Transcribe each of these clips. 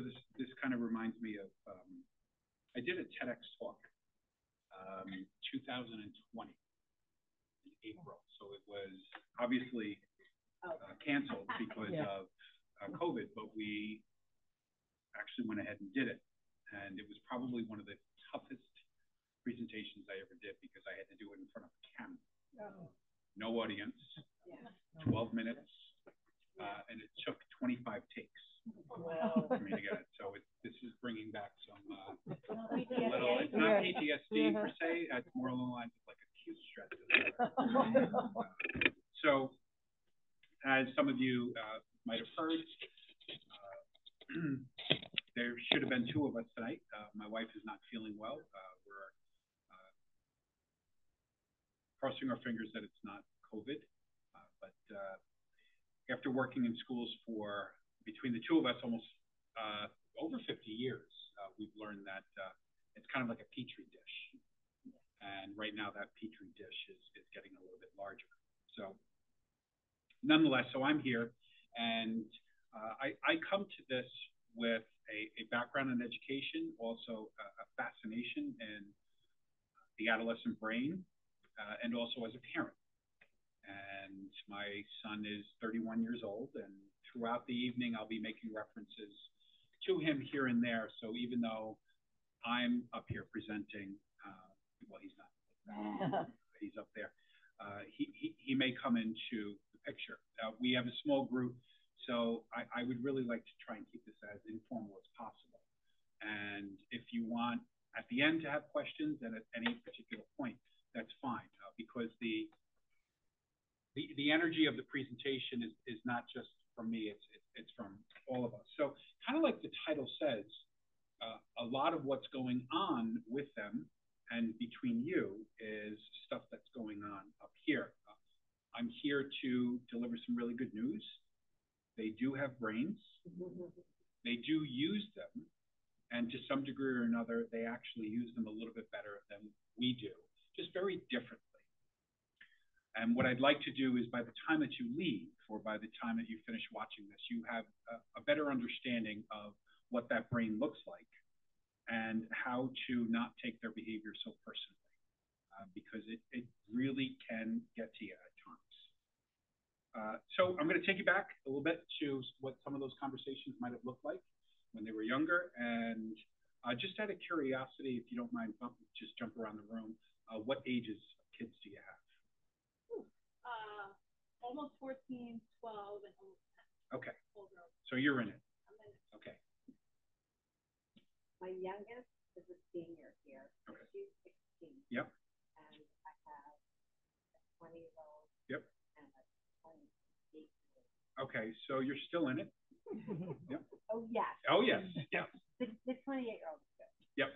so this this kind of reminds me of um, I did a TEDx talk um, 2020 in April. So it was obviously uh, canceled because yeah. of uh, COVID, but we actually went ahead and did it. And it was probably one of the toughest presentations I ever did because I had to do it in front of a camera. Oh. No audience, yeah. 12 minutes, uh, and it took 25 takes wow. for me to get it. So it, this is bringing back some uh, little. It's not PTSD per se. It's more along the lines of like acute stress. so, as some of you uh, might have heard, uh, there should have been two of us tonight. Uh, my wife is not feeling well. Uh, we're uh, crossing our fingers that it's not COVID. but after working in schools for between the two of us, almost uh, over 50 years, uh, we've learned that uh, it's kind of like a petri dish. And right now, that petri dish is, is getting a little bit larger. So, nonetheless, so I'm here, and uh, I, I come to this with a, a background in education, also a, a fascination in the adolescent brain, uh, and also as a parent. And my son is 31 years old, and throughout the evening, I'll be making references to him here and there. So even though I'm up here presenting, uh, well, he's not, he's up there. Uh, he, he, he, may come into the picture. Uh, we have a small group, so I, I, would really like to try and keep this as informal as possible. And if you want at the end to have questions and at any particular point, that's fine, uh, because the, the, the energy of the presentation is, is not just from me, it's, it's from all of us. So kind of like the title says, uh, a lot of what's going on with them and between you is stuff that's going on up here. Uh, I'm here to deliver some really good news. They do have brains. They do use them. And to some degree or another, they actually use them a little bit better than we do, just very differently. And what I'd like to do is by the time that you leave, or by the time that you finish watching this, you have a, a better understanding of what that brain looks like and how to not take their behavior so personally, uh, because it, it really can get to you at times. Uh, so I'm going to take you back a little bit to what some of those conversations might have looked like when they were younger. And uh, just out of curiosity, if you don't mind, just jump around the room. Uh, what ages of kids do you have? Almost 14, 12, and almost 10. Okay. Older. So you're in it. I'm in it. Okay. My youngest is a senior here. Okay. She's 16. Yep. And I have a 20 year old. Yep. And a 28 year old. Okay, so you're still in it. yep. Oh yes. Oh yes. Yeah. The, the 28 year old is good. Yep.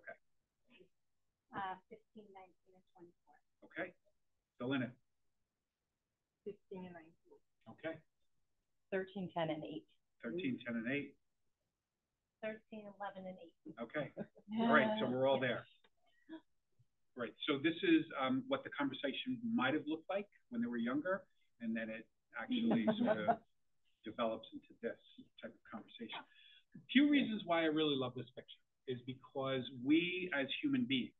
Okay. Uh, 15, 19, and 24. Okay. Still in it. 15 and 19. Okay. 13, 10, and 8. 13, 10, and 8. 13, 11, and 8. Okay. All right. So we're all there. Right. So this is um, what the conversation might have looked like when they were younger, and then it actually sort of develops into this type of conversation. A few reasons why I really love this picture is because we as human beings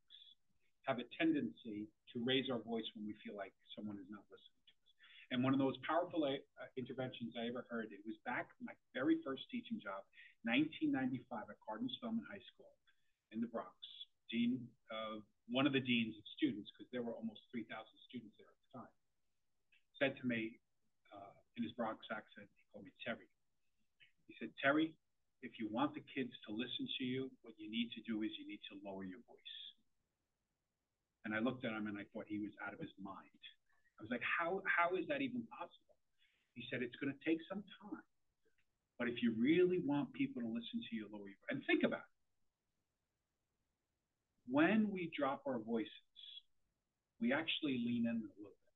have a tendency to raise our voice when we feel like someone is not listening. And one of the most powerful uh, interventions I ever heard, it was back my very first teaching job, 1995 at Cardinal Spellman High School in the Bronx. Dean of one of the deans of students, because there were almost 3,000 students there at the time, said to me uh, in his Bronx accent, he called me Terry. He said, Terry, if you want the kids to listen to you, what you need to do is you need to lower your voice. And I looked at him and I thought he was out of his mind. I was like, how, how is that even possible? He said, it's going to take some time. But if you really want people to listen to you, lower your and think about it. When we drop our voices, we actually lean in a little bit.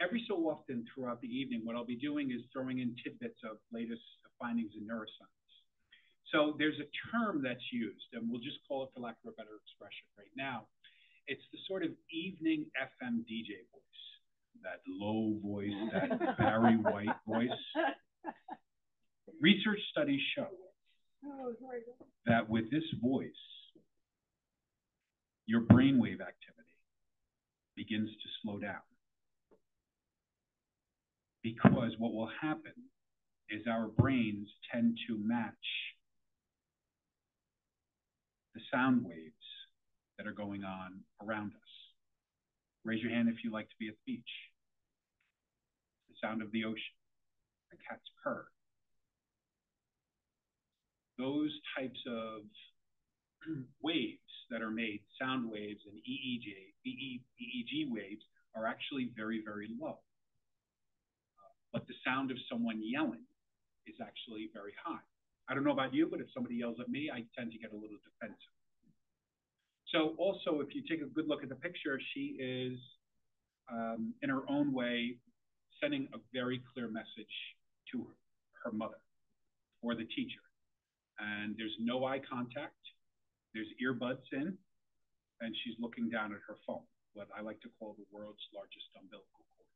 Every so often throughout the evening, what I'll be doing is throwing in tidbits of latest findings in neuroscience. So there's a term that's used, and we'll just call it, for lack of a better expression right now, it's the sort of evening FM DJ voice that low voice, that Barry White voice. research studies show that with this voice, your brainwave activity begins to slow down. Because what will happen is our brains tend to match the sound waves that are going on around us. Raise your hand if you like to be at the beach. Sound of the ocean, the cat's purr. Those types of waves that are made, sound waves and EEG, EEG waves, are actually very, very low. Uh, but the sound of someone yelling is actually very high. I don't know about you, but if somebody yells at me, I tend to get a little defensive. So also, if you take a good look at the picture, she is, um, in her own way, sending a very clear message to her, her mother or the teacher. And there's no eye contact. There's earbuds in, and she's looking down at her phone, what I like to call the world's largest umbilical cord.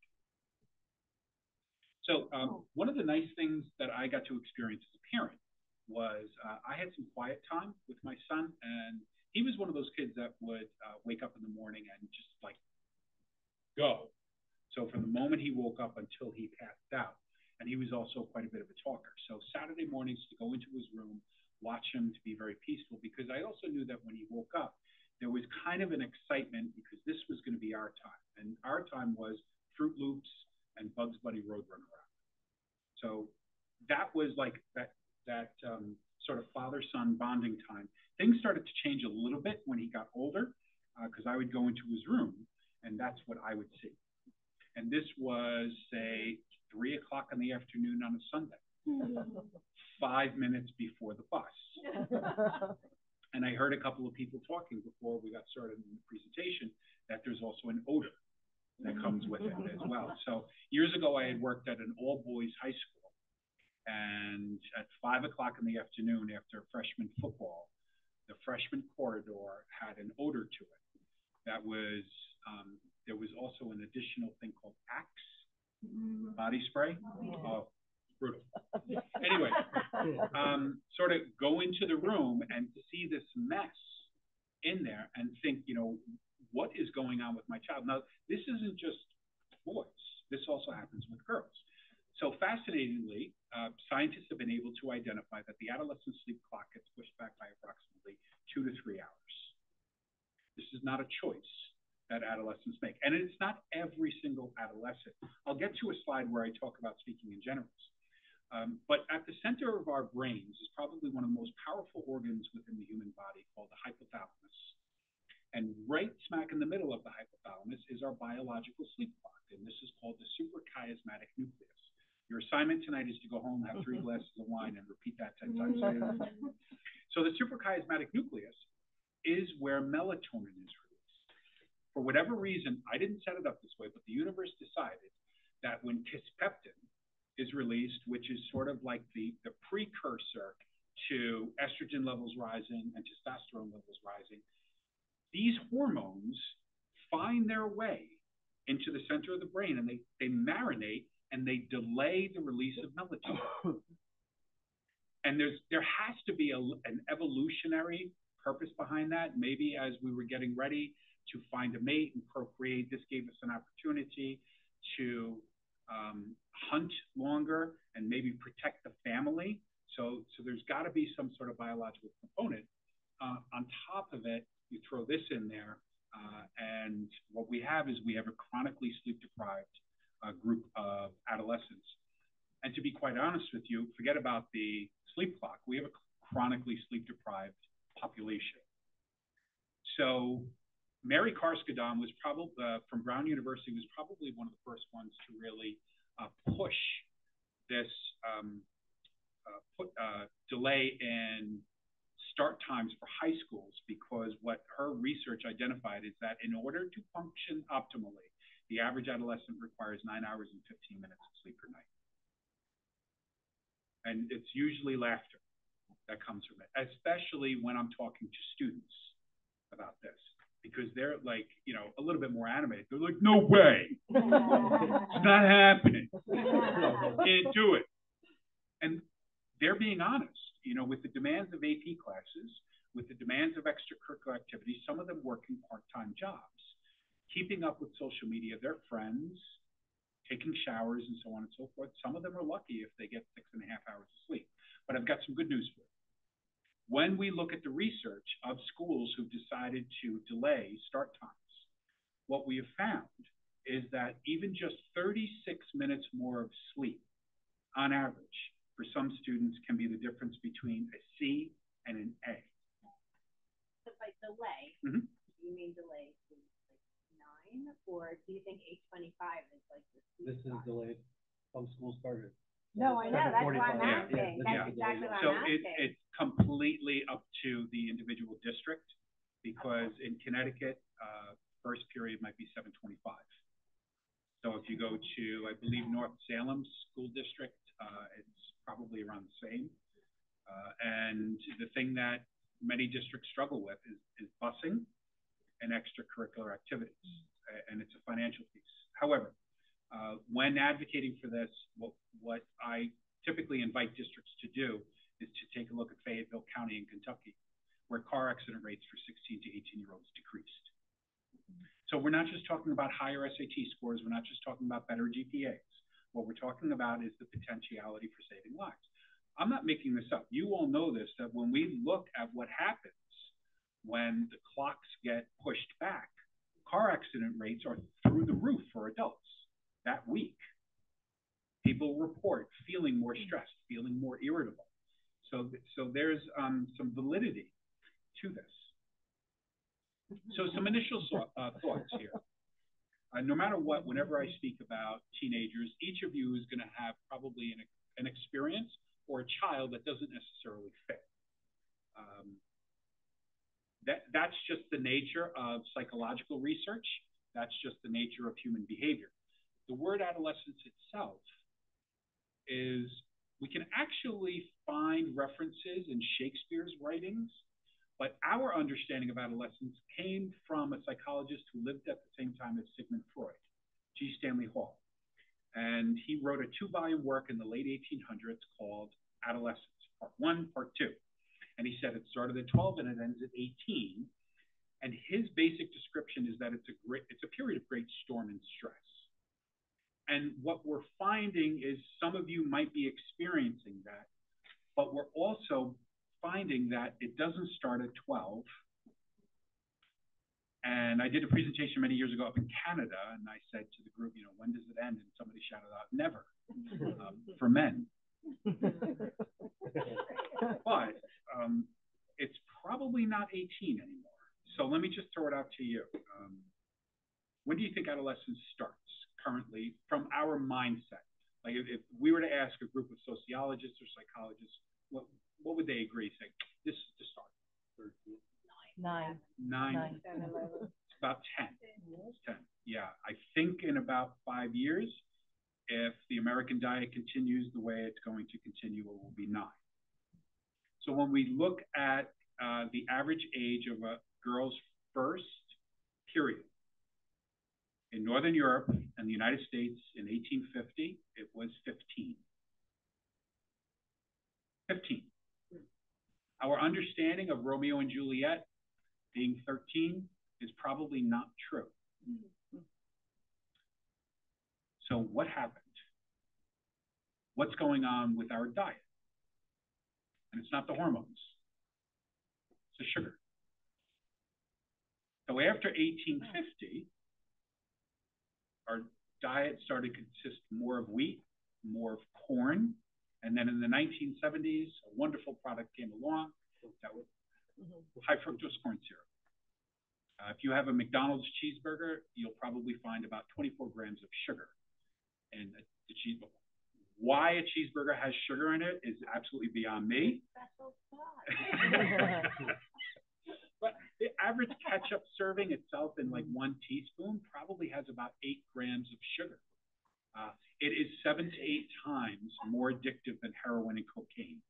So um, one of the nice things that I got to experience as a parent was uh, I had some quiet time with my son, and he was one of those kids that would uh, wake up in the morning and just like go. So from the moment he woke up until he passed out, and he was also quite a bit of a talker. So Saturday mornings to go into his room, watch him to be very peaceful because I also knew that when he woke up, there was kind of an excitement because this was going to be our time. And our time was Froot Loops and Bugs Bunny Roadrunner. So that was like that, that um, sort of father son bonding time. Things started to change a little bit when he got older because uh, I would go into his room and that's what I would see. And this was, say, three o'clock in the afternoon on a Sunday five minutes before the bus. and I heard a couple of people talking before we got started in the presentation that there's also an odor that comes with it as well. So years ago, I had worked at an all boys high school. And at five o'clock in the afternoon, after freshman football, the freshman corridor had an odor to it. That was, um, there was also an additional thing called Axe body spray. Oh, brutal. anyway, um, sort of go into the room and see this mess in there and think, you know, what is going on with my child? Now, this isn't just boys. This also happens with girls. So fascinatingly, uh, scientists have been able to identify that the adolescent sleep clock gets pushed back by approximately two to three hours. This is not a choice that adolescents make. And it's not every single adolescent. I'll get to a slide where I talk about speaking in generals. Um, but at the center of our brains is probably one of the most powerful organs within the human body called the hypothalamus. And right smack in the middle of the hypothalamus is our biological sleep clock, and this is called the suprachiasmatic nucleus. Your assignment tonight is to go home, have three glasses of wine, and repeat that 10 times. so the suprachiasmatic nucleus is where melatonin is. For whatever reason, I didn't set it up this way, but the universe decided that when kisspeptin, is released, which is sort of like the, the precursor to estrogen levels rising and testosterone levels rising. These hormones find their way into the center of the brain and they, they marinate and they delay the release of melatonin. and there's there has to be a, an evolutionary purpose behind that. Maybe as we were getting ready to find a mate and procreate, this gave us an opportunity to um, hunt longer and maybe protect the family. So, so there's got to be some sort of biological component. Uh, on top of it, you throw this in there, uh, and what we have is we have a chronically sleep deprived uh, group of adolescents. And to be quite honest with you, forget about the sleep clock. We have a chronically sleep deprived population. So Mary Carskadon was probably uh, from Brown University was probably one of the first ones to really uh, push this um, uh, put, uh, delay in start times for high schools because what her research identified is that in order to function optimally, the average adolescent requires nine hours and 15 minutes of sleep per night. And it's usually laughter that comes from it, especially when I'm talking to students about this because they're like, you know, a little bit more animated. They're like, no way. it's not happening. Can't do it. And they're being honest, you know, with the demands of AP classes, with the demands of extracurricular activities, some of them working part-time jobs, keeping up with social media, their friends, taking showers and so on and so forth. Some of them are lucky if they get six and a half hours of sleep. But I've got some good news for you. When we look at the research of schools who've decided to delay start times, what we have found is that even just 36 minutes more of sleep on average for some students can be the difference between a C and an A. So by delay, Mhm. do you mean delay to like nine, or do you think eight twenty-five is like the This is spot? delayed, some schools started. No, I know, that's why I'm 7:45. Yeah, asking, yeah, that's yeah. exactly what So I'm it, asking. it's completely up to the individual district because in Connecticut, uh, first period might be seven twenty-five. So if you go to, I believe, North Salem School District, uh, it's probably around the same. Uh, and the thing that many districts struggle with is, is busing and extracurricular activities, a- and it's a financial piece. However, uh, when advocating for this, what, what I typically invite districts to do is to take a look at Fayetteville County in Kentucky, where car accident rates for 16 to 18 year olds decreased. So we're not just talking about higher SAT scores, we're not just talking about better GPAs. What we're talking about is the potentiality for saving lives. I'm not making this up. You all know this, that when we look at what happens when the clocks get pushed back, car accident rates are through the roof for adults that week. People report feeling more stressed, feeling more irritable. So, so there's um, some validity to this. So some initial so, uh, thoughts here. Uh, no matter what, whenever I speak about teenagers, each of you is going to have probably an, an experience or a child that doesn't necessarily fit. Um, that, that's just the nature of psychological research. That's just the nature of human behavior. The word adolescence itself is, we can actually find references in Shakespeare's writings but our understanding of adolescence came from a psychologist who lived at the same time as Sigmund Freud, G. Stanley Hall. And he wrote a two volume work in the late 1800s called Adolescence, Part One, Part Two. And he said it started at 12 and it ends at 18. And his basic description is that it's a great, it's a period of great storm and stress. And what we're finding is some of you might be experiencing that, but we're also finding that it doesn't start at 12. And I did a presentation many years ago up in Canada, and I said to the group, you know, when does it end? And somebody shouted out, never, um, for men. but um, it's probably not 18 anymore. So let me just throw it out to you. Um, when do you think adolescence starts currently from our mindset? Like if, if we were to ask a group of sociologists or psychologists, what, what would they agree? Say, this is the start. Nine. Nine. Nine. It's about 10. It's 10. Yeah. I think in about five years, if the American diet continues the way it's going to continue, it will be nine. So when we look at uh, the average age of a girl's first period in Northern Europe and the United States in 1850, it was 15. 15. Our understanding of Romeo and Juliet being 13 is probably not true. So what happened? What's going on with our diet? And it's not the hormones. It's the sugar. So after 1850, our diet started to consist more of wheat, more of corn, and then in the 1970s, a wonderful product came along that was high fructose corn syrup. Uh, if you have a McDonald's cheeseburger, you'll probably find about 24 grams of sugar in the, the cheeseburger. Why a cheeseburger has sugar in it is absolutely beyond me. Special sauce. But the average ketchup serving itself in like one teaspoon probably has about eight grams of sugar. Uh, it is seven to eight times more addictive than heroin and cocaine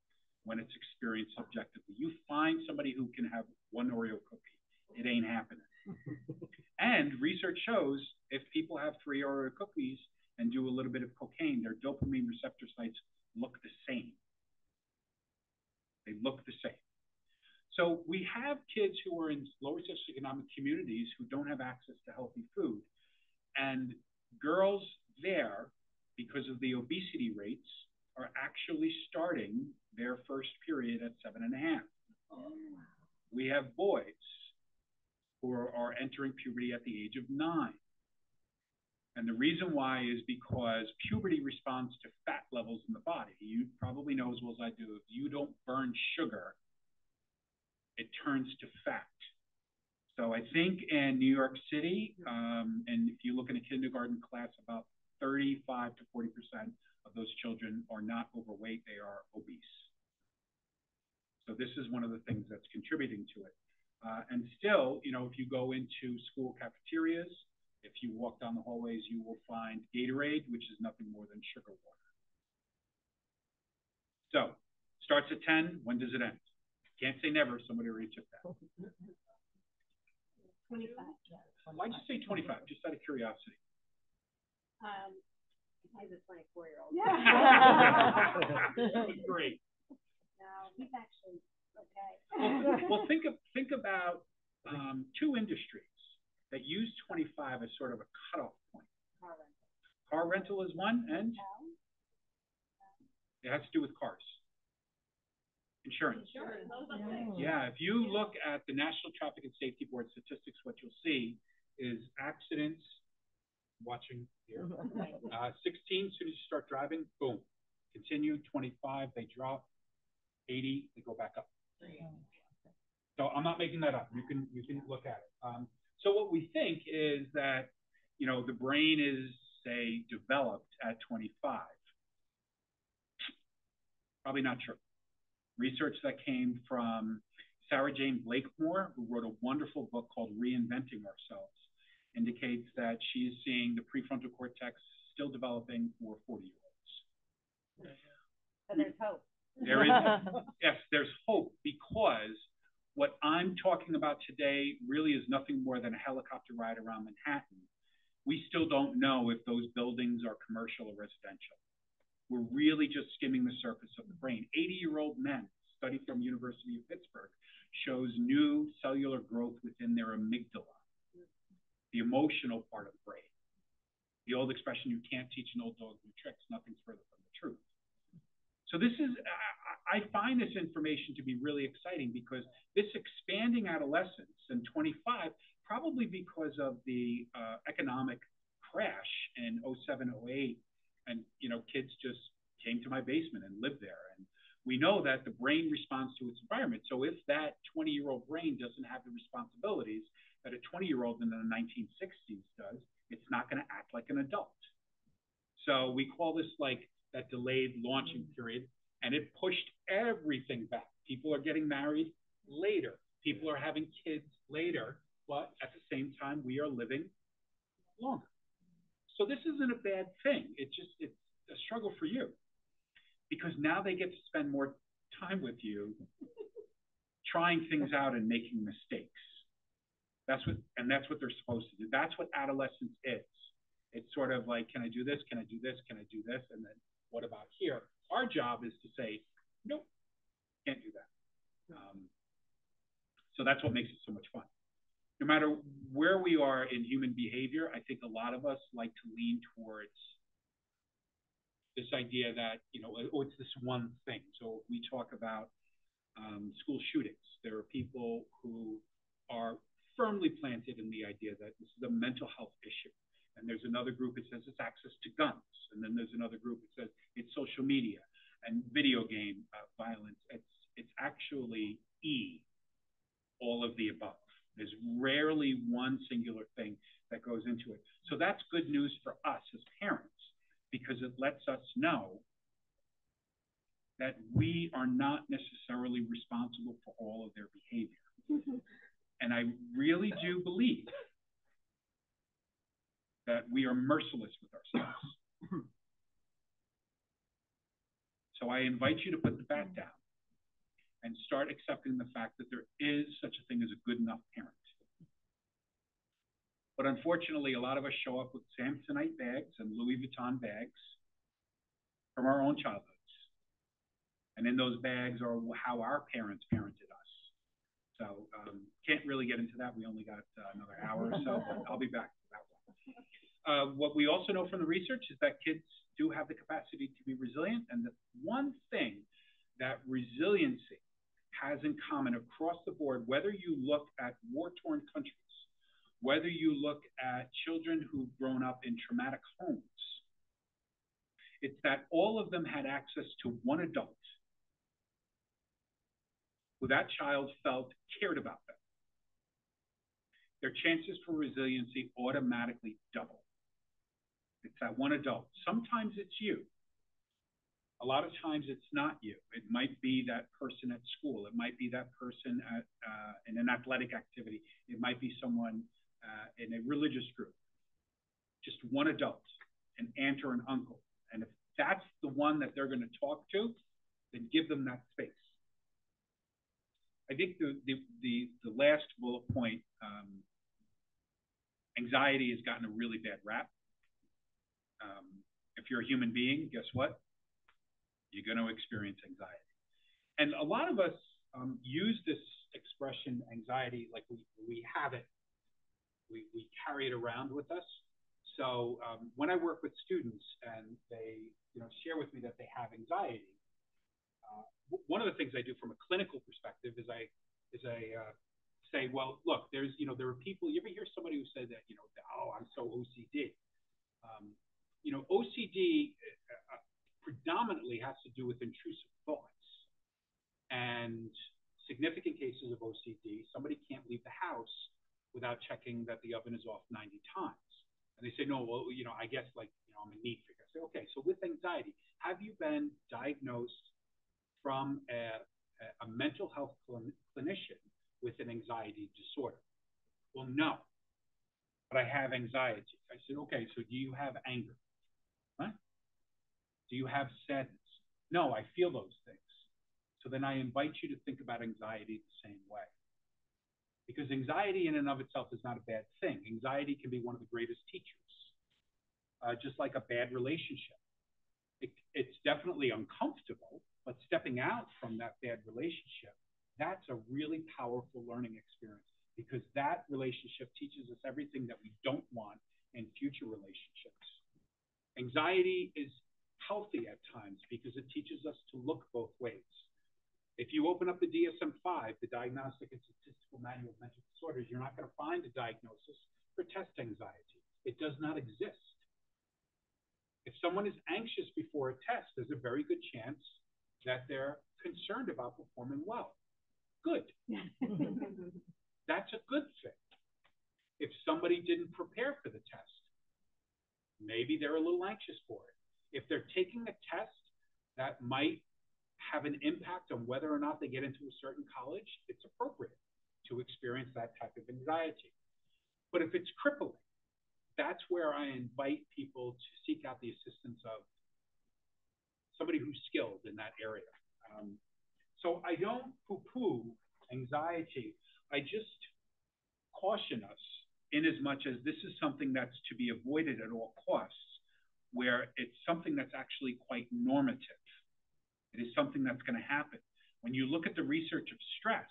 when it's experienced subjectively. You find somebody who can have one Oreo cookie, it ain't happening. and research shows if people have three Oreo cookies and do a little bit of cocaine, their dopamine receptor sites look the same. They look the same. So we have kids who are in lower socioeconomic communities who don't have access to healthy food. And girls there, because of the obesity rates, are actually starting their first period at seven and a half. Oh, we have boys who are, are entering puberty at the age of nine. And the reason why is because puberty responds to fat levels in the body. You probably know as well as I do, if you don't burn sugar, it turns to fat. So I think in New York City, um, and if you look in a kindergarten class, about 35 to 40% of those children are not overweight, they are obese. So this is one of the things that's contributing to it. Uh, and still, you know, if you go into school cafeterias, if you walk down the hallways, you will find Gatorade, which is nothing more than sugar water. So, starts at 10, when does it end? Can't say never, somebody already took that. 25. Why'd you say 25, just out of curiosity? Um, he's a 24 year old. Yeah. Great. No, he's actually okay. Well, well, think of, think about um, two industries that use 25 as sort of a cutoff point. Car rental. Car rental is one, and No? it has to do with cars. Insurance. Sure, those are things. Yeah, if you look at the National Traffic and Safety Board statistics, what you'll see is accidents, watching here, uh, 16, as soon as you start driving, boom, continue, 25, they drop, 80, they go back up. So I'm not making that up. You can you can look at it. Um, so what we think is that you know the brain is say developed at 25. Probably not true. Research that came from Sarah-Jayne Blakemore, who wrote a wonderful book called Reinventing Ourselves, indicates that she is seeing the prefrontal cortex still developing for 40 year olds. So there's hope. There is, yes, there's hope because what I'm talking about today really is nothing more than a helicopter ride around Manhattan. We still don't know if those buildings are commercial or residential. We're really just skimming the surface of the brain. 80-year-old men, study from University of Pittsburgh, shows new cellular growth within their amygdala, the emotional part of the brain. The old expression, you can't teach an old dog new tricks, nothing's further from the truth. So this is, I, I find this information to be really exciting because this expanding adolescence and 25, probably because of the uh, economic crash in 07, 08, and you know, kids just came to my basement and lived there. And we know that the brain responds to its environment. So if that 20-year-old brain doesn't have the responsibilities that a 20-year-old in the 1960s does, it's not going to act like an adult. So we call this like that delayed launching period, and it pushed everything back. People are getting married later. People are having kids later, but at the same time, we are living longer. So this isn't a bad thing. It's just it's a struggle for you because now they get to spend more time with you, trying things out and making mistakes. That's what, and that's what they're supposed to do. That's what adolescence is. It's sort of like, can I do this? Can I do this? Can I do this? And then what about here? Our job is to say, nope, can't do that. Um, so that's what makes it so much fun. No matter where we are in human behavior, I think a lot of us like to lean towards this idea that, you know, oh, it's this one thing. So we talk about um, school shootings. There are people who are firmly planted in the idea that this is a mental health issue. And there's another group that says it's access to guns. And then there's another group that says it's social media and video game uh, violence. It's, it's actually E, all of the above. There's rarely one singular thing that goes into it. So that's good news for us as parents because it lets us know that we are not necessarily responsible for all of their behavior. Mm-hmm. and I really do believe that we are merciless with ourselves. Mm-hmm. so I invite you to put the bat down and start accepting the fact that there is such a thing as a good enough parent. But unfortunately, a lot of us show up with Samsonite bags and Louis Vuitton bags from our own childhoods. And in those bags are how our parents parented us. So um, can't really get into that. We only got uh, another hour or so, but I'll be back to that one. Uh, what we also know from the research is that kids do have the capacity to be resilient. And the one thing that resiliency has in common across the board, whether you look at war-torn countries, whether you look at children who've grown up in traumatic homes, it's that all of them had access to one adult who that child felt cared about them. Their chances for resiliency automatically double. It's that one adult. Sometimes it's you. A lot of times it's not you. It might be that person at school. It might be that person at, uh, in an athletic activity. It might be someone uh, in a religious group. Just one adult, an aunt or an uncle. And if that's the one that they're going to talk to, then give them that space. I think the, the, the, the last bullet point, um, anxiety has gotten a really bad rap. Um, if you're a human being, guess what? You're going to experience anxiety. And a lot of us um, use this expression anxiety like we, we have it, we, we carry it around with us. So um, when I work with students and they you know, share with me that they have anxiety, uh, one of the things I do from a clinical perspective is I is I uh, say, well, look, there's you know there are people. You ever hear somebody who said that you know, oh, I'm so OCD. Um, you know, OCD uh, predominantly has to do with intrusive thoughts and significant cases of OCD. Somebody can't leave the house without checking that the oven is off 90 times. And they say, no, well, you know, I guess like, you know, I'm a neat freak. I say, okay, so with anxiety, have you been diagnosed from a, a mental health clinician with an anxiety disorder? Well, no, but I have anxiety. I said, okay, so do you have anger? Huh? Do you have sadness? No, I feel those things. So then I invite you to think about anxiety the same way. Because anxiety in and of itself is not a bad thing. Anxiety can be one of the greatest teachers, uh, just like a bad relationship. It, it's definitely uncomfortable, but stepping out from that bad relationship, that's a really powerful learning experience because that relationship teaches us everything that we don't want in future relationships. Anxiety is healthy at times because it teaches us to look both ways. If you open up the DSM-5, the Diagnostic and Statistical Manual of Mental Disorders, you're not going to find a diagnosis for test anxiety. It does not exist. If someone is anxious before a test, there's a very good chance that they're concerned about performing well. Good. That's a good thing. If somebody didn't prepare for the test, maybe they're a little anxious for it. If they're taking a test that might have an impact on whether or not they get into a certain college, it's appropriate to experience that type of anxiety. But if it's crippling, that's where I invite people to seek out the assistance of somebody who's skilled in that area. Um, so I don't poo poo anxiety. I just caution us in as much as this is something that's to be avoided at all costs, where it's something that's actually quite normative. It is something that's going to happen. When you look at the research of stress,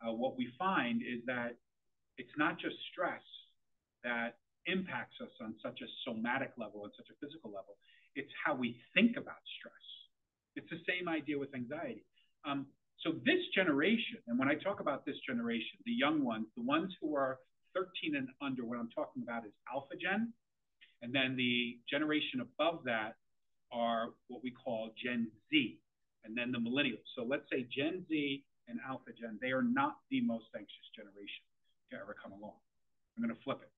uh, what we find is that it's not just stress that impacts us on such a somatic level and such a physical level. It's how we think about stress. It's the same idea with anxiety. Um, so this generation, and when I talk about this generation, the young ones, the ones who are 13 and under, what I'm talking about is alpha gen. And then the generation above that are what we call Gen Z, and then the millennials. So let's say Gen Z and Alpha Gen, they are not the most anxious generation to ever come along. I'm going to flip it.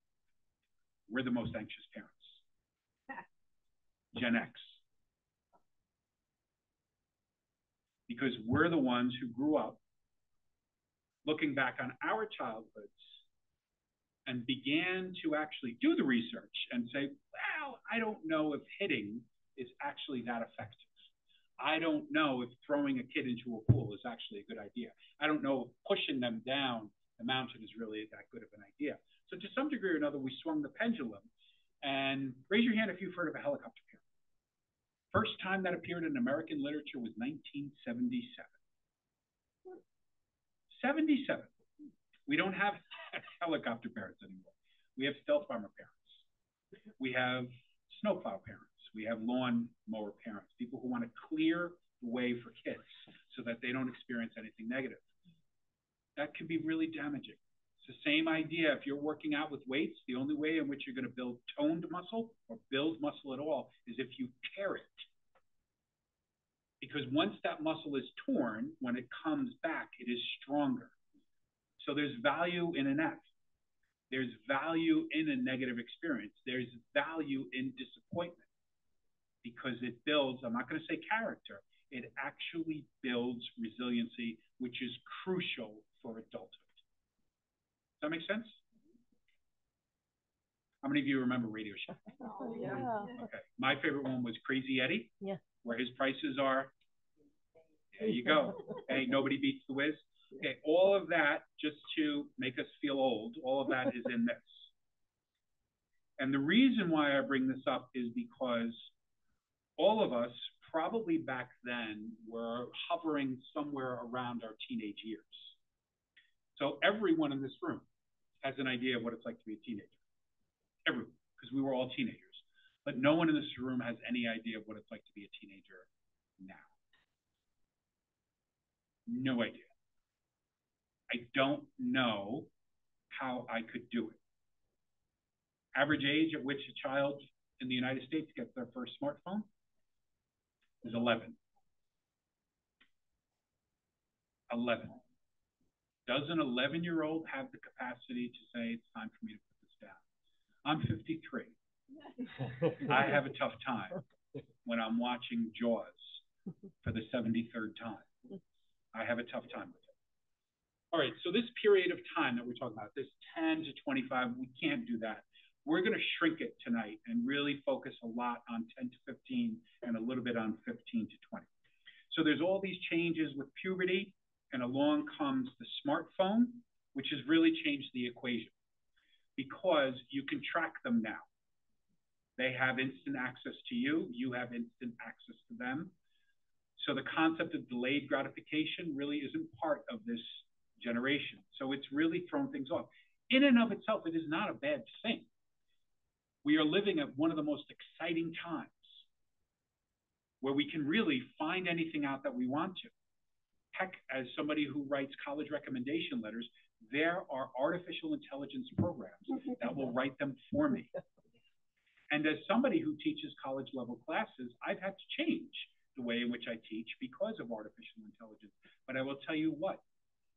We're the most anxious parents. Gen X. Because we're the ones who grew up looking back on our childhoods and began to actually do the research and say, well, I don't know if hitting is actually that effective. I don't know if throwing a kid into a pool is actually a good idea. I don't know if pushing them down the mountain is really that good of an idea. So to some degree or another, we swung the pendulum. And raise your hand if you've heard of a helicopter parent. First time that appeared in American literature was 1977. 77. We don't have helicopter parents anymore. We have stealth bomber parents. We have snowplow parents. We have lawn mower parents, people who want to clear the way for kids so that they don't experience anything negative. That can be really damaging. It's the same idea. If you're working out with weights, the only way in which you're going to build toned muscle or build muscle at all is if you tear it. Because once that muscle is torn, when it comes back, it is stronger. So there's value in an F. There's value in a negative experience. There's value in disappointment because it builds, I'm not going to say character, it actually builds resiliency, which is crucial for adulthood. Does that make sense? How many of you remember Radio Shack? Oh, yeah. Okay. My favorite one was Crazy Eddie. Yeah. Where his prices are. There you go. hey, nobody beats the whiz. Okay, all of that just to make us feel old, all of that is in this. And the reason why I bring this up is because all of us probably back then were hovering somewhere around our teenage years. So everyone in this room has an idea of what it's like to be a teenager. Everyone, because we were all teenagers. But no one in this room has any idea of what it's like to be a teenager now. No idea. I don't know how I could do it. Average age at which a child in the United States gets their first smartphone is 11. 11. Does an 11 year old have the capacity to say, it's time for me to put this down? I'm 53. I have a tough time when I'm watching Jaws for the 73rd time. I have a tough time. All right, so this period of time that we're talking about, this 10 to 25, we can't do that. We're going to shrink it tonight and really focus a lot on 10 to 15 and a little bit on 15 to 20. So there's all these changes with puberty, and along comes the smartphone, which has really changed the equation because you can track them now. They have instant access to you, you have instant access to them. So the concept of delayed gratification really isn't part of this generation. So it's really thrown things off. In and of itself, it is not a bad thing. We are living at one of the most exciting times where we can really find anything out that we want to. Heck, as somebody who writes college recommendation letters, there are artificial intelligence programs that will write them for me. And as somebody who teaches college level classes, I've had to change the way in which I teach because of artificial intelligence. But I will tell you what,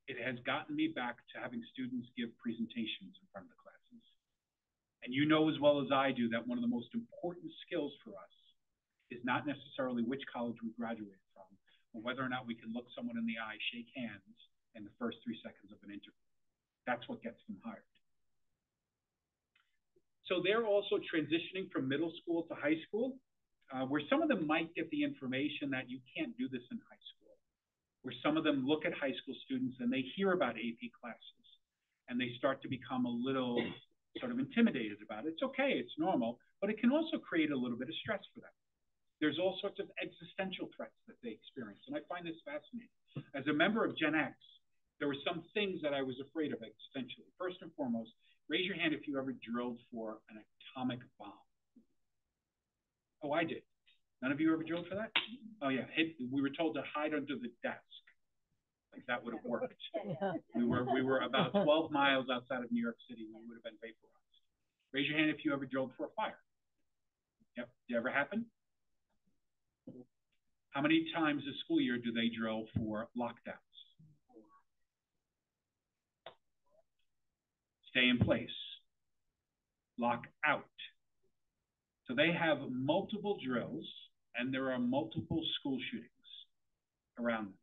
it has gotten me back to having students give presentations in front of the classes. And you know as well as I do that one of the most important skills for us is not necessarily which college we graduated from, or whether or not we can look someone in the eye, shake hands in the first three seconds of an interview. That's what gets them hired. So they're also transitioning from middle school to high school, uh, where some of them might get the information that you can't do this in high school, where some of them look at high school students and they hear about AP classes and they start to become a little sort of intimidated about it. It's okay, it's normal, but it can also create a little bit of stress for them. There's all sorts of existential threats that they experience, and I find this fascinating. As a member of Gen X, there were some things that I was afraid of existentially. First and foremost, raise your hand if you ever drilled for an atomic bomb. Oh, I did. None of you ever drilled for that? Oh, yeah. Hid, we were told to hide under the desk. Like that would have worked. We were we were about 12 miles outside of New York City. And we would have been vaporized. Raise your hand if you ever drilled for a fire. Yep. Did it ever happen? How many times a school year do they drill for lockdowns? Stay in place. Lock out. So they have multiple drills and there are multiple school shootings around them.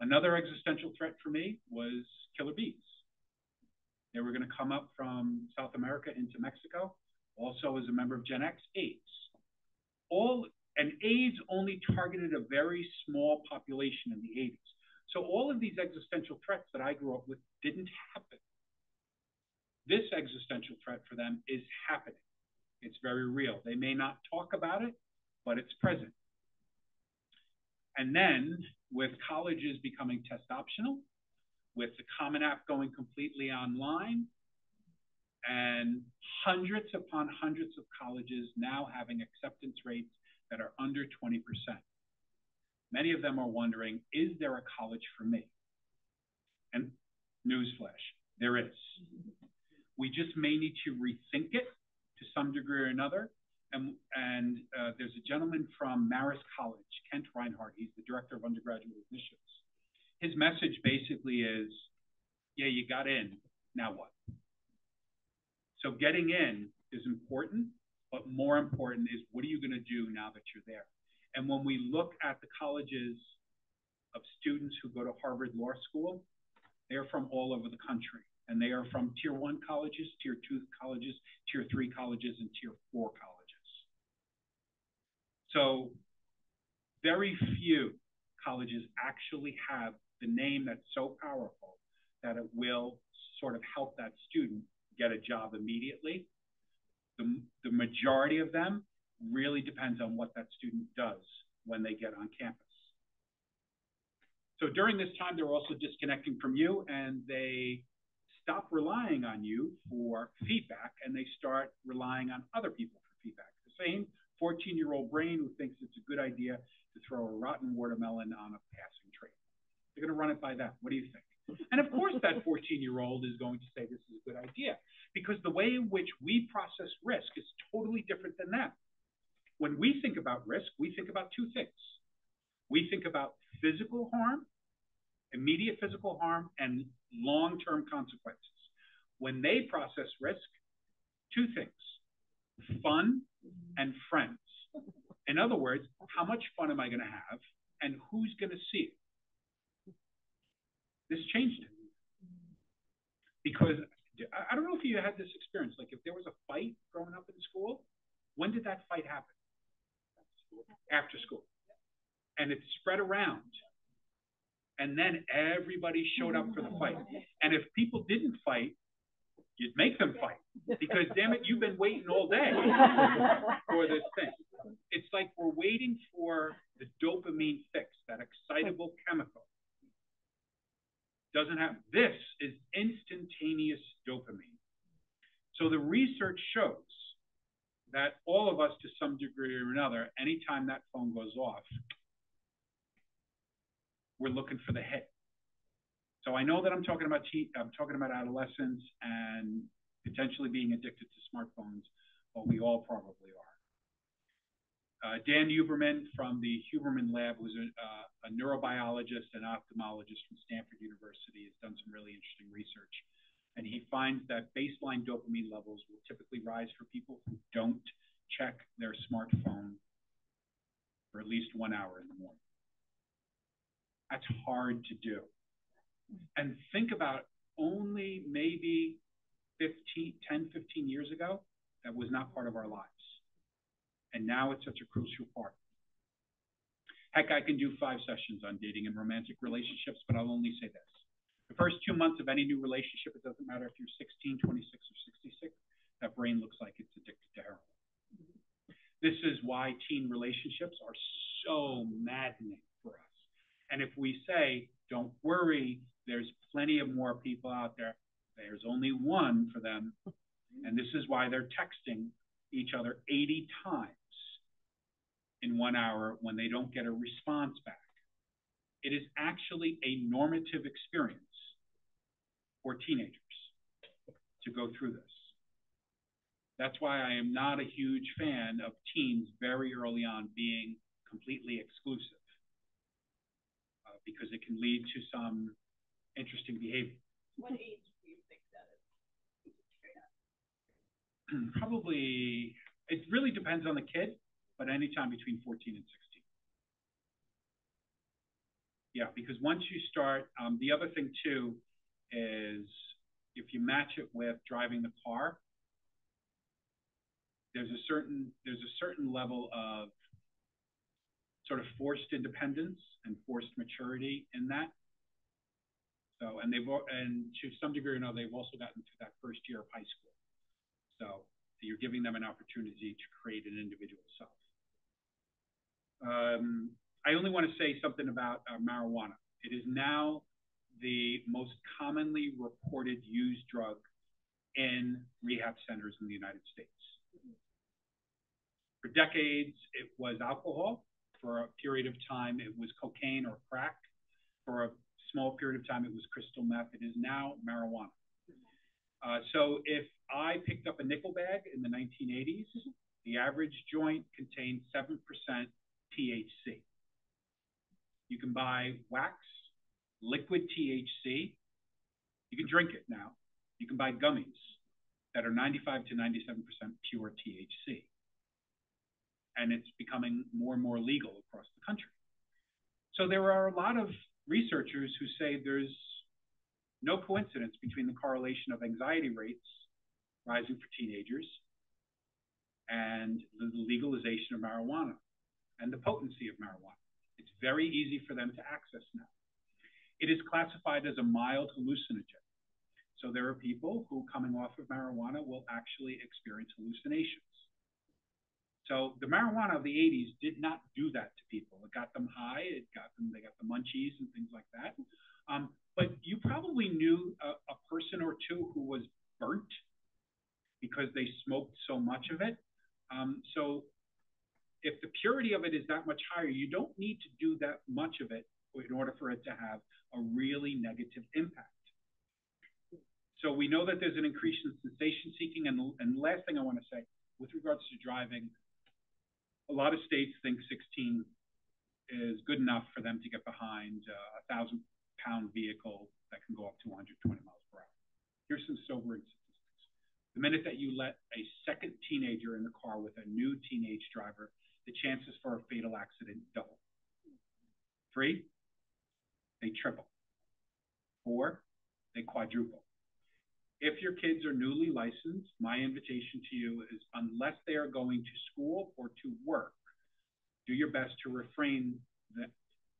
Another existential threat for me was killer bees. They were going to come up from South America into Mexico. Also, as a member of Gen X, AIDS. All and AIDS only targeted a very small population in the 80s. So all of these existential threats that I grew up with didn't happen. This existential threat for them is happening. It's very real. They may not talk about it, but it's present. And then with colleges becoming test optional, with the Common App going completely online, and hundreds upon hundreds of colleges now having acceptance rates that are under 20%. Many of them are wondering, is there a college for me? And newsflash, there is. We just may need to rethink it to some degree or another. And, and uh, there's a gentleman from Marist College, Kent Rinehart. He's the director of undergraduate admissions. His message basically is, yeah, you got in, now what? So getting in is important, but more important is what are you going to do now that you're there? And when we look at the colleges of students who go to Harvard Law School, they're from all over the country. And they are from tier one colleges, tier two colleges, tier three colleges, and tier four colleges. So very few colleges actually have the name that's so powerful that it will sort of help that student get a job immediately. The, the majority of them really depends on what that student does when they get on campus. So during this time, they're also disconnecting from you and they stop relying on you for feedback and they start relying on other people for feedback. The same 14 year old brain who thinks it's a good idea to throw a rotten watermelon on a passing train. They're going to run it by them. What do you think? And of course, that 14 year old is going to say this is a good idea because the way in which we process risk is totally different than that. When we think about risk, we think about two things. We think about physical harm, immediate physical harm, and long term consequences. When they process risk, two things fun and friends. In other words, how much fun am I going to have and who's going to see it? This changed it. Because I don't know if you had this experience. Like, if there was a fight growing up in school, when did that fight happen? After school. And it spread around. And then everybody showed up for the fight. And if people didn't fight, you'd make them fight. Because, damn it, you've been waiting all day for this thing. It's like we're waiting for the dopamine fix, that excitable chemical doesn't have this is instantaneous dopamine. So the research shows that all of us, to some degree or another, anytime that phone goes off, we're looking for the hit. So I know that I'm talking about I'm talking about adolescence and potentially being addicted to smartphones, but we all probably are. Uh, Dan Huberman from the Huberman Lab, who's a, uh, a, neurobiologist and ophthalmologist from Stanford University, has done some really interesting research. And he finds that baseline dopamine levels will typically rise for people who don't check their smartphone for at least one hour in the morning. That's hard to do. And think about only maybe 15, 10, 15 years ago, that was not part of our lives. And now it's such a crucial part. Heck, I can do five sessions on dating and romantic relationships, but I'll only say this. The first two months of any new relationship, it doesn't matter if you're 16, 26, or 66, that brain looks like it's addicted to heroin. This is why teen relationships are so maddening for us. And if we say, don't worry, there's plenty of more people out there, there's only one for them. And this is why they're texting each other 80 times in one hour when they don't get a response back. It is actually a normative experience for teenagers to go through this. That's why I am not a huge fan of teens very early on being completely exclusive because it can lead to some interesting behavior. What age do you think that is? Probably, it really depends on the kid but anytime between 14 and 16. Yeah, because once you start, um, the other thing too is if you match it with driving the car, there's a certain there's a certain level of sort of forced independence and forced maturity in that. So, and they've and to some degree, you know, they've also gotten through that first year of high school. So, you're giving them an opportunity to create an individual self. Um, I only want to say something about uh, marijuana. It is now the most commonly reported used drug in rehab centers in the United States. For decades, it was alcohol. For a period of time, it was cocaine or crack. For a small period of time, it was crystal meth. It is now marijuana. Uh, so if I picked up a nickel bag in the 1980s, the average joint contained 7% THC. You can buy wax, liquid THC. You can drink it now. You can buy gummies that are 95 to 97% pure THC. And it's becoming more and more legal across the country. So there are a lot of researchers who say there's no coincidence between the correlation of anxiety rates rising for teenagers and the legalization of marijuana and the potency of marijuana. It's very easy for them to access now. It is classified as a mild hallucinogen. So there are people who, coming off of marijuana, will actually experience hallucinations. So the marijuana of the 80s did not do that to people. It got them high. It got them. They got the munchies and things like that. Um, but you probably knew a, a person or two who was burnt because they smoked so much of it. Um, so if the purity of it is that much higher, you don't need to do that much of it in order for it to have a really negative impact. So we know that there's an increase in sensation seeking. And, and last thing I want to say, with regards to driving, a lot of states think 16 is good enough for them to get behind uh, a thousand pound vehicle that can go up to 120 miles per hour. Here's some sobering statistics. The minute that you let a second teenager in the car with a new teenage driver, the chances for a fatal accident double. Three, they triple. Four, they quadruple. If your kids are newly licensed, my invitation to you is unless they are going to school or to work, do your best to refrain them,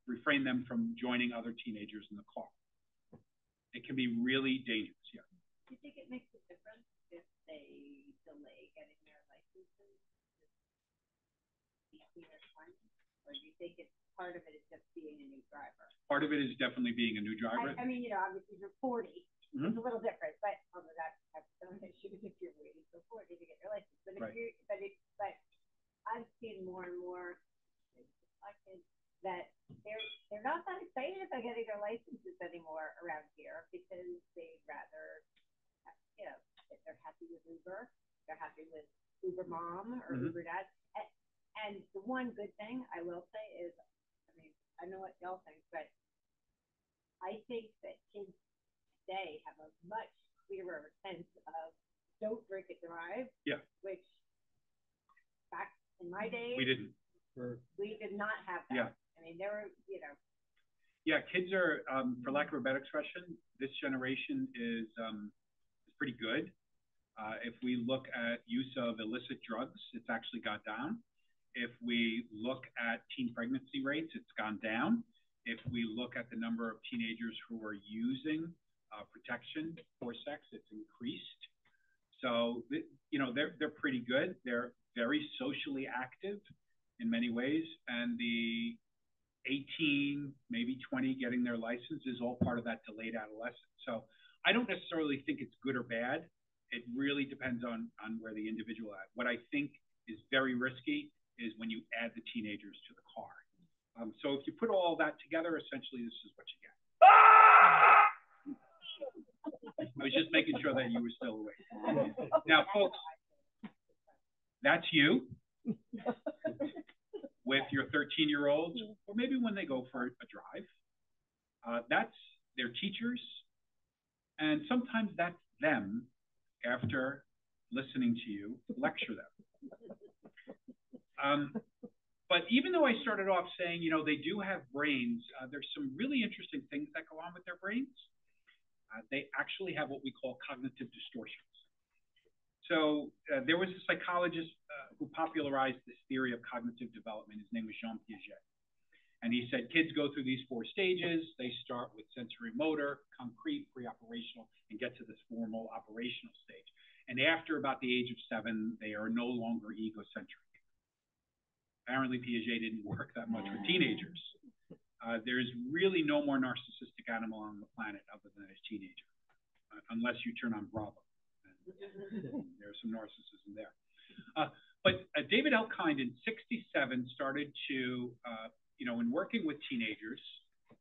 refrain them from joining other teenagers in the car. It can be really dangerous, yeah. Do you think it makes a difference if they delay getting their licenses? Or do you think it's part of it is just being a new driver? Part of it is definitely being a new driver. I, I mean, you know, obviously you're 40, Mhm. it's a little different, but although that has some issues if you're waiting till 40 to get your license. But if Right. you, but it, but I've seen more and more kids that they're they're not that excited about getting their licenses anymore around here because they'd rather, you know, if they're happy with Uber, they're happy with Uber Mom or Mhm. Uber Dad. And, and the one good thing I will say is, I mean, I know what y'all think, but I think that kids today have a much clearer sense of don't drink and drive. Yeah. Which back in my days, We didn't. We did not have that. Yeah. I mean, there were, you know, Yeah, kids are, um, for lack of a better expression, this generation is, um, is pretty good. Uh, if we look at use of illicit drugs, it's actually gone down. If we look at teen pregnancy rates, it's gone down. If we look at the number of teenagers who are using uh, protection for sex, it's increased. So, you know, they're, they're pretty good. They're very socially active in many ways. And the 18, maybe 20 getting their license is all part of that delayed adolescence. So I don't necessarily think it's good or bad. It really depends on, on where the individual at. What I think is very risky is when you add the teenagers to the car. Um, so if you put all that together, essentially this is what you get. I was just making sure that you were still awake. Now, folks, that's you with your 13 year olds, or maybe when they go for a drive. Uh, that's their teachers, and sometimes that's them after listening to you lecture them. Um, but even though I started off saying, you know, they do have brains, uh, there's some really interesting things that go on with their brains. Uh, they actually have what we call cognitive distortions. So uh, there was a psychologist uh, who popularized this theory of cognitive development. His name was Jean Piaget. And he said kids go through these four stages. They start with sensory motor, concrete, pre-operational, and get to this formal operational stage. And after about the age of seven, they are no longer egocentric. apparently Piaget didn't work that much with teenagers. Uh, there's really no more narcissistic animal on the planet other than a teenager, uh, unless you turn on Bravo. there's some narcissism there. Uh, but uh, David Elkind in 67 started to, uh, you know, in working with teenagers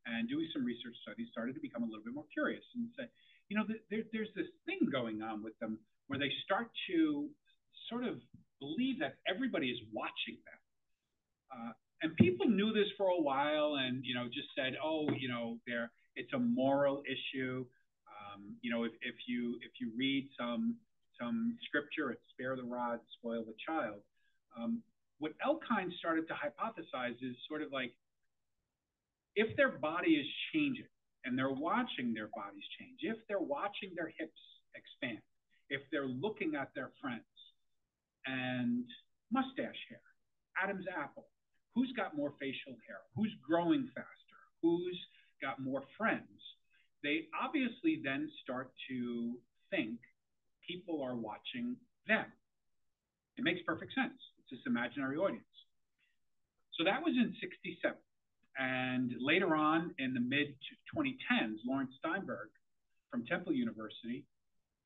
and doing some research studies, started to become a little bit more curious and say, you know, there, there's this thing going on with them where they start to sort of believe that everybody is watching them. And people knew this for a while and, you know, just said, oh, you know, there, it's a moral issue. Um, you know, if, if you if you read some some scripture, it's spare the rod, spoil the child. Um, what Elkind started to hypothesize is sort of like if their body is changing and they're watching their bodies change, if they're watching their hips expand, if they're looking at their friends and mustache hair, Adam's apple, who's got more facial hair, who's growing faster, who's got more friends, they obviously then start to think people are watching them. It makes perfect sense. It's this imaginary audience. So that was in 67. And later on in the mid 2010s, Laurence Steinberg from Temple University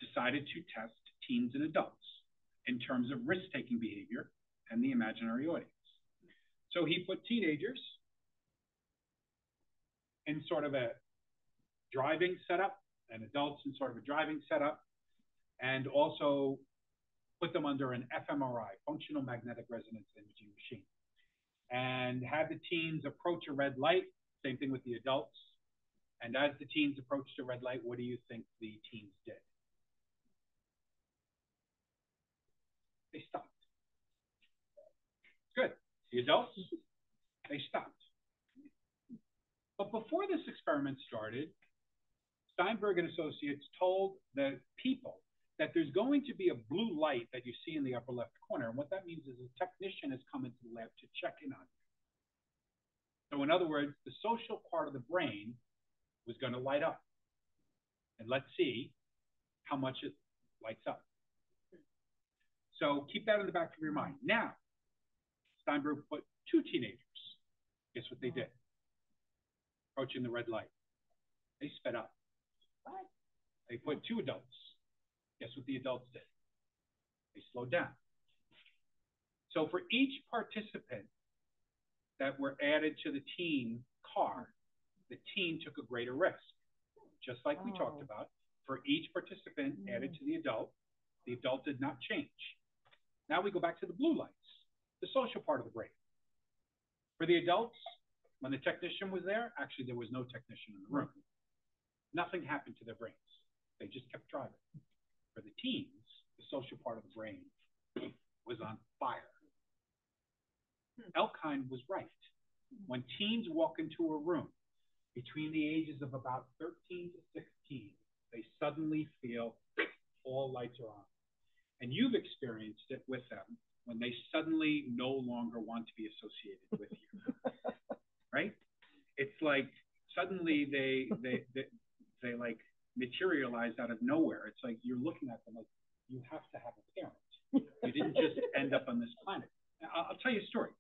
decided to test teens and adults in terms of risk taking behavior and the imaginary audience. So he put teenagers in sort of a driving setup and adults in sort of a driving setup, and also put them under an fMRI, functional magnetic resonance imaging machine, and had the teens approach a red light. Same thing with the adults. And as the teens approached a red light, what do you think the teens did? They stopped. The adults, they stopped. But before this experiment started, Steinberg and Associates told the people that there's going to be a blue light that you see in the upper left corner. And what that means is a technician has come into the lab to check in on you. So in other words, the social part of the brain was going to light up. And let's see how much it lights up. So keep that in the back of your mind. Now, Steinberg put two teenagers. Guess what they oh. did? Approaching the red light. They sped up. What? They put two adults. Guess what the adults did? They slowed down. So for each participant that were added to the teen car, the teen took a greater risk. Just like we talked Oh. about, for each participant added mm. to the adult, the adult did not change. Now we go back to the blue lights, the social part of the brain. For the adults, when the technician was there, actually there was no technician in the room. Nothing happened to their brains. They just kept driving. For the teens, the social part of the brain was on fire. Hmm. Elkind was right. When teens walk into a room between the ages of about 13 to 16, they suddenly feel all lights are on. And you've experienced it with them when they suddenly no longer want to be associated with you. right? It's like suddenly they they they, they like materialize out of nowhere. It's like you're looking at them like you have to have a parent. You didn't just end up on this planet. I'll, I'll tell you a story.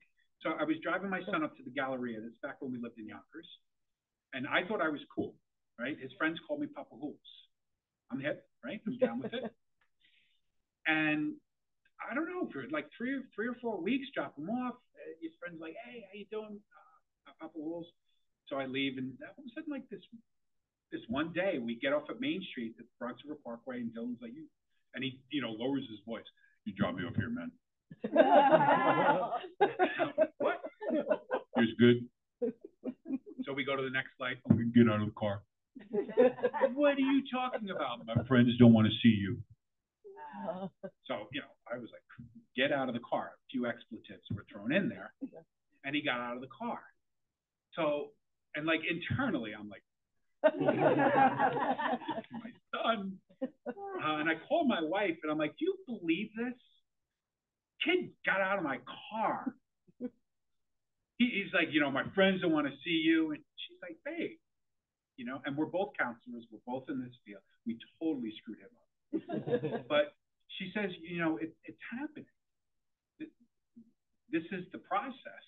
So I was driving my son up to the Galleria. That's back when we lived in Yonkers, and I thought I was cool, right? His friends called me Papa Hoops. I'm hip, right? I'm down with it. And I don't know for like three or three or four weeks, drop him off. Uh, his friends like, hey, how you doing, uh, Papa Hoops? So I leave, and all of a sudden, like this, this one day, we get off at Main Street at Bronx River Parkway, and Dylan's like, you, and he, you know, lowers his voice. You drop me off here, man. what? Here's good. So we go to the next light. I'm gonna get out of the car. what are you talking about? My friends don't want to see you. So, you know, I was like, get out of the car. A few expletives were thrown in there. And he got out of the car. So, internally, I'm like, my son. Uh, and I called my wife and I'm like, do you believe this? Kid got out of my car. He, he's like, you know, my friends don't want to see you. And she's like, babe, you know, and we're both counselors. We're both in this field. We totally screwed him up. but she says, you know, it, it's happening. this is the process.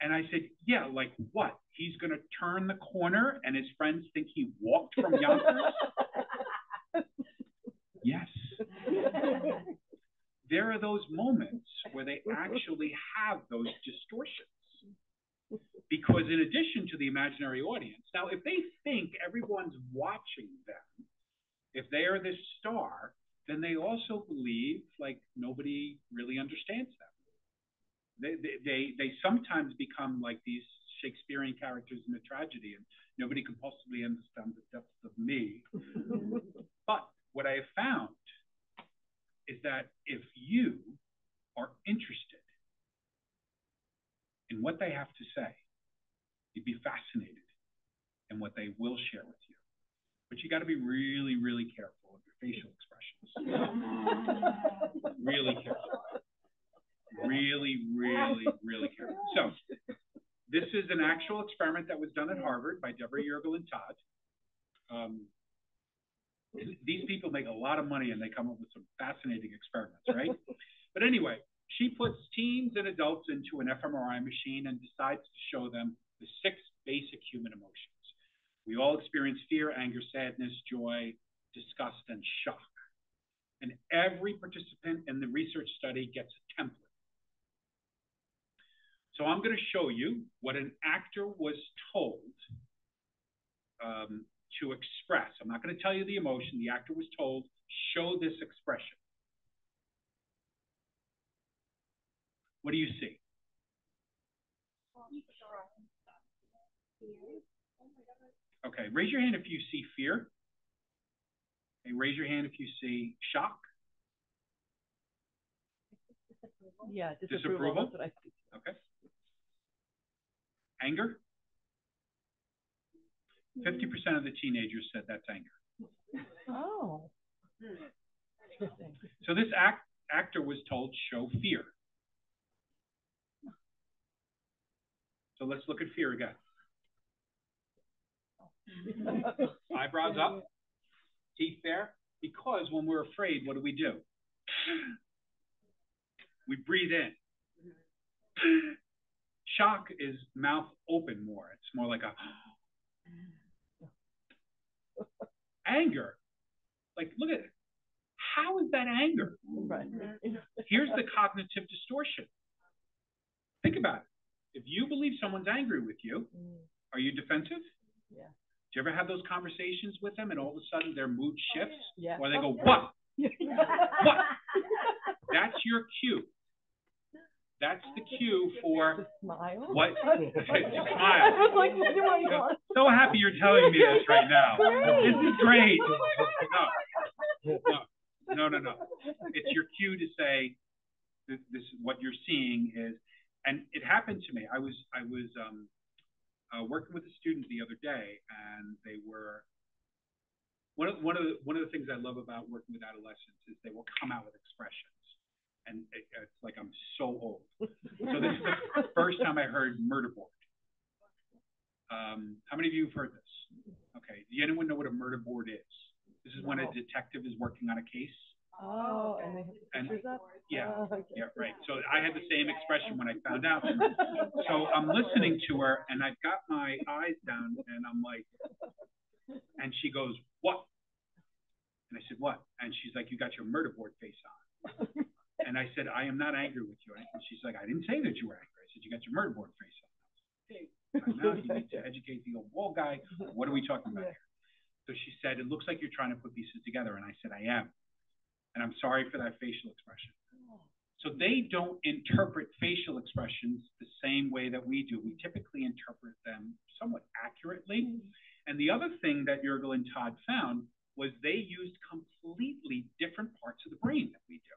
And I said, yeah, like what? He's going to turn the corner and his friends think he walked from Yonkers? yes. There are those moments where they actually have those distortions. Because in addition to the imaginary audience, now if they think everyone's watching them, if they are this star, then they also believe like nobody really understands them. They, they, they, they sometimes become like these Shakespearean characters in a tragedy, and nobody can possibly understand the depths of me. but what I have found is that if you are interested in what they have to say, you'd be fascinated in what they will share with you. But you got to be really, really careful of your facial expressions. really careful. Really, really, really careful. So, this is an actual experiment that was done at Harvard by Deborah Yurgelun-Todd. Um, these people make a lot of money and they come up with some fascinating experiments, right? but anyway, she puts teens and adults into an fMRI machine and decides to show them the six basic human emotions. We all experience fear, anger, sadness, joy, disgust, and shock. And every participant in the research study gets a template. So I'm going to show you what an actor was told um, to express. I'm not going to tell you the emotion. The actor was told, show this expression. What do you see? Okay, raise your hand if you see fear. Okay, raise your hand if you see shock. Yeah, disapproval. disapproval. That's what I think. Okay. Anger. Fifty percent of the teenagers said that's anger. Oh. So this act, actor was told show fear. So let's look at fear again. Eyebrows up, teeth there. Because when we're afraid, what do we do? We breathe in. Shock is mouth open more. It's more like a anger. Like, look at it. How is that anger? Right. Here's the cognitive distortion. Think about it. If you believe someone's angry with you, Mm, are you defensive? Yeah. Do you ever have those conversations with them and all of a sudden their mood shifts? Yeah. Or they go, Oh, what? yeah. What? That's your cue. That's the cue for Smile. what? I Smile. was like, what do I? So happy you're telling me this right now. This is great. No, no, no, no. It's your cue to say, this, this is what you're seeing is, and it happened to me. I was, I was um, uh, working with a student the other day, and they were one of one of the one of the things I love about working with adolescents is they will come out with expressions, and it, it's like I'm so old. So this is the first time I heard murder board. Um, how many of you have heard this? Okay. Do anyone know what a murder board is? This is when a detective is working on a case. Oh, oh and they have And- pictures up? Yeah. Oh, okay. Yeah, right. So I had the same expression when I found out. So I'm listening to her and I've got my eyes down and I'm like, and she goes, what? And I said, what? And she's like, you got your murder board face on. And I said, I am not angry with you. And she's like, I didn't say that you were angry. I said, you got your murder board face on. I know you need to educate the old wall guy. What are we talking about here? So she said, it looks like you're trying to put pieces together. And I said, I am. And I'm sorry for that facial expression. So they don't interpret facial expressions the same way that we do. We typically interpret them somewhat accurately. Mm-hmm. And the other thing that Yurgelun-Todd found was they used completely different parts of the brain that we do.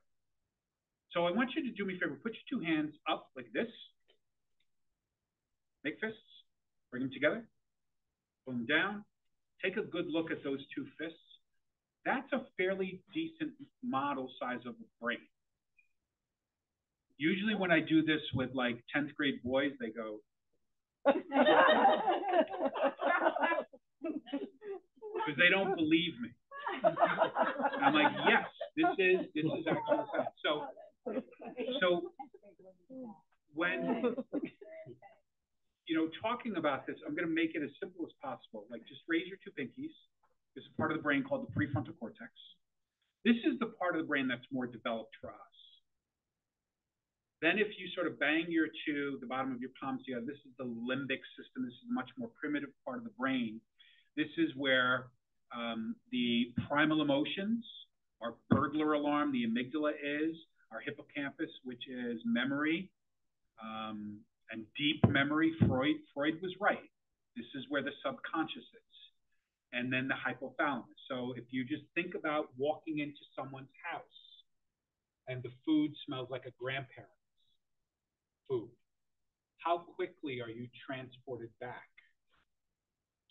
So I want you to do me a favor, put your two hands up like this. Make fists, bring them together, pull them down. Take a good look at those two fists that's a fairly decent model size of a brain. Usually when I do this with like 10th grade boys, they go, because they don't believe me. I'm like, yes, this is this is actual. So, so when you know talking about this, I'm going to make it as simple as possible. Like, just raise your two pinkies. This is part of the brain called the prefrontal cortex. This is the part of the brain that's more developed for us. Then if you sort of bang your two, the bottom of your palms together, this is the limbic system. This is a much more primitive part of the brain. This is where um, the primal emotions, our burglar alarm, the amygdala is, our hippocampus, which is memory, um, and deep memory. Freud, Freud was right. This is where the subconscious is. And then the hypothalamus. So if you just think about walking into someone's house and the food smells like a grandparent's food, how quickly are you transported back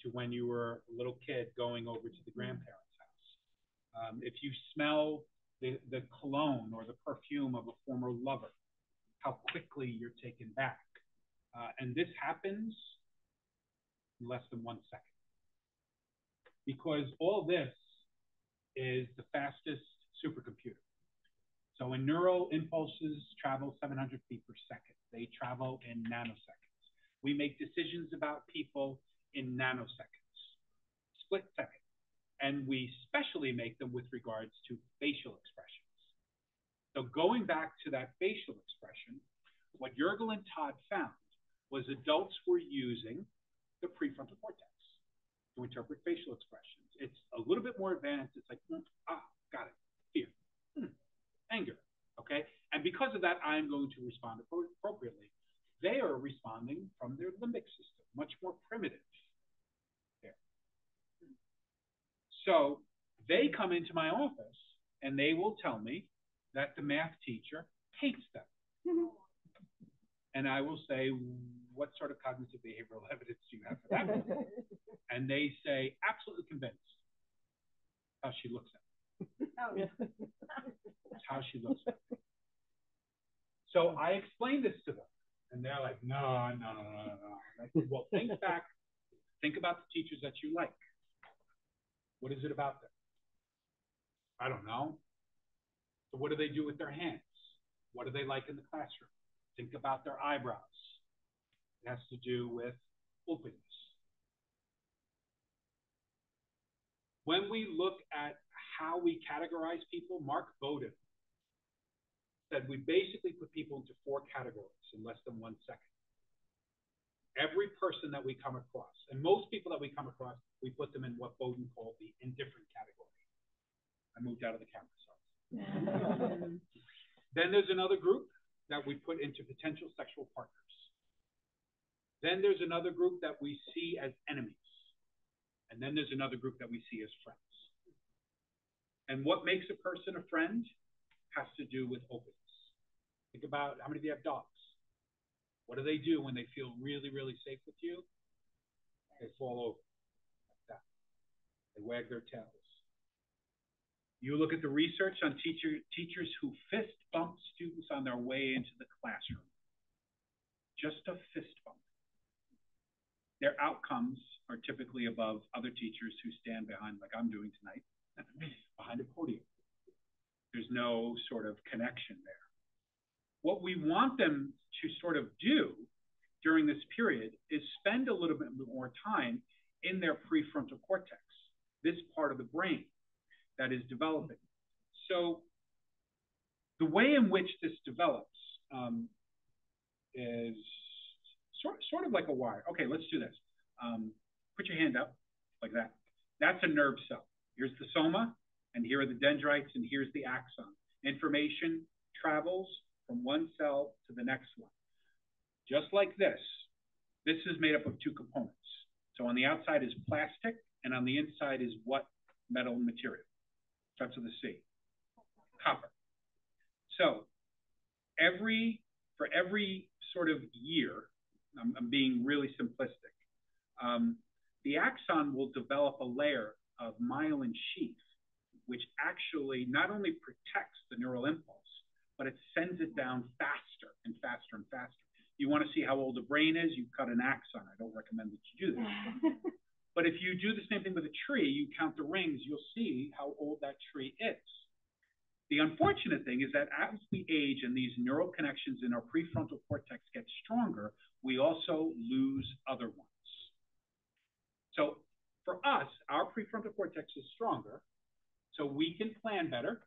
to when you were a little kid going over to the grandparents' house? Um, if you smell the, the cologne or the perfume of a former lover, how quickly you're taken back. Uh, and this happens in less than one second. Because all this is the fastest supercomputer. So when neural impulses travel 700 feet per second, they travel in nanoseconds. We make decisions about people in nanoseconds, split second. And we specially make them with regards to facial expressions. So going back to that facial expression, what Yergel and Todd found was adults were using the prefrontal cortex to interpret facial expressions. It's a little bit more advanced. It's like, mm, ah, got it, fear, hmm, anger, okay? And because of that, I'm going to respond appropriately. They are responding from their limbic system, much more primitive. There. So they come into my office and they will tell me that the math teacher hates them. and I will say, what sort of cognitive behavioral evidence do you have for that? and they say, absolutely convinced. How she looks at me. Oh, That's how she looks at me. Oh. So I explain this to them, and they're like, no, no, no, no, no. And I said, well, think back, think about the teachers that you like. What is it about them? I don't know. So what do they do with their hands? What do they like in the classroom? Think about their eyebrows. It has to do with openness. When we look at how we categorize people, Mark Bowden said we basically put people into four categories in less than one second. Every person that we come across, and most people that we come across, we put them in what Bowden called the indifferent category. I moved out of the camera, sorry. then there's another group that we put into potential sexual partners. Then there's another group that we see as enemies. And then there's another group that we see as friends. And what makes a person a friend has to do with openness. Think about how many of you have dogs? What do they do when they feel really, really safe with you? They fall over like that. They wag their tails. You look at the research on teacher, teachers who fist bump students on their way into the classroom. Just a fist bump. Their outcomes are typically above other teachers who stand behind, like I'm doing tonight, behind a podium. There's no sort of connection there. What we want them to sort of do during this period is spend a little bit more time in their prefrontal cortex, this part of the brain that is developing. So the way in which this develops um, is sort, sort of like a wire. Okay, let's do this. Um, put your hand up like that. That's a nerve cell. Here's the soma, and here are the dendrites, and here's the axon. Information travels from one cell to the next one. Just like this, this is made up of two components. So on the outside is plastic, and on the inside is what metal material? Starts with a C. Copper. So every for every sort of year, I'm, I'm being really simplistic. Um, the axon will develop a layer of myelin sheath, which actually not only protects the neural impulse, but it sends it down faster and faster and faster. You want to see how old a brain is, you cut an axon. I don't recommend that you do this. but if you do the same thing with a tree, you count the rings, you'll see how old that tree is. The unfortunate thing is that as we age and these neural connections in our prefrontal cortex get stronger, we also lose other ones. So for us, our prefrontal cortex is stronger, so we can plan better.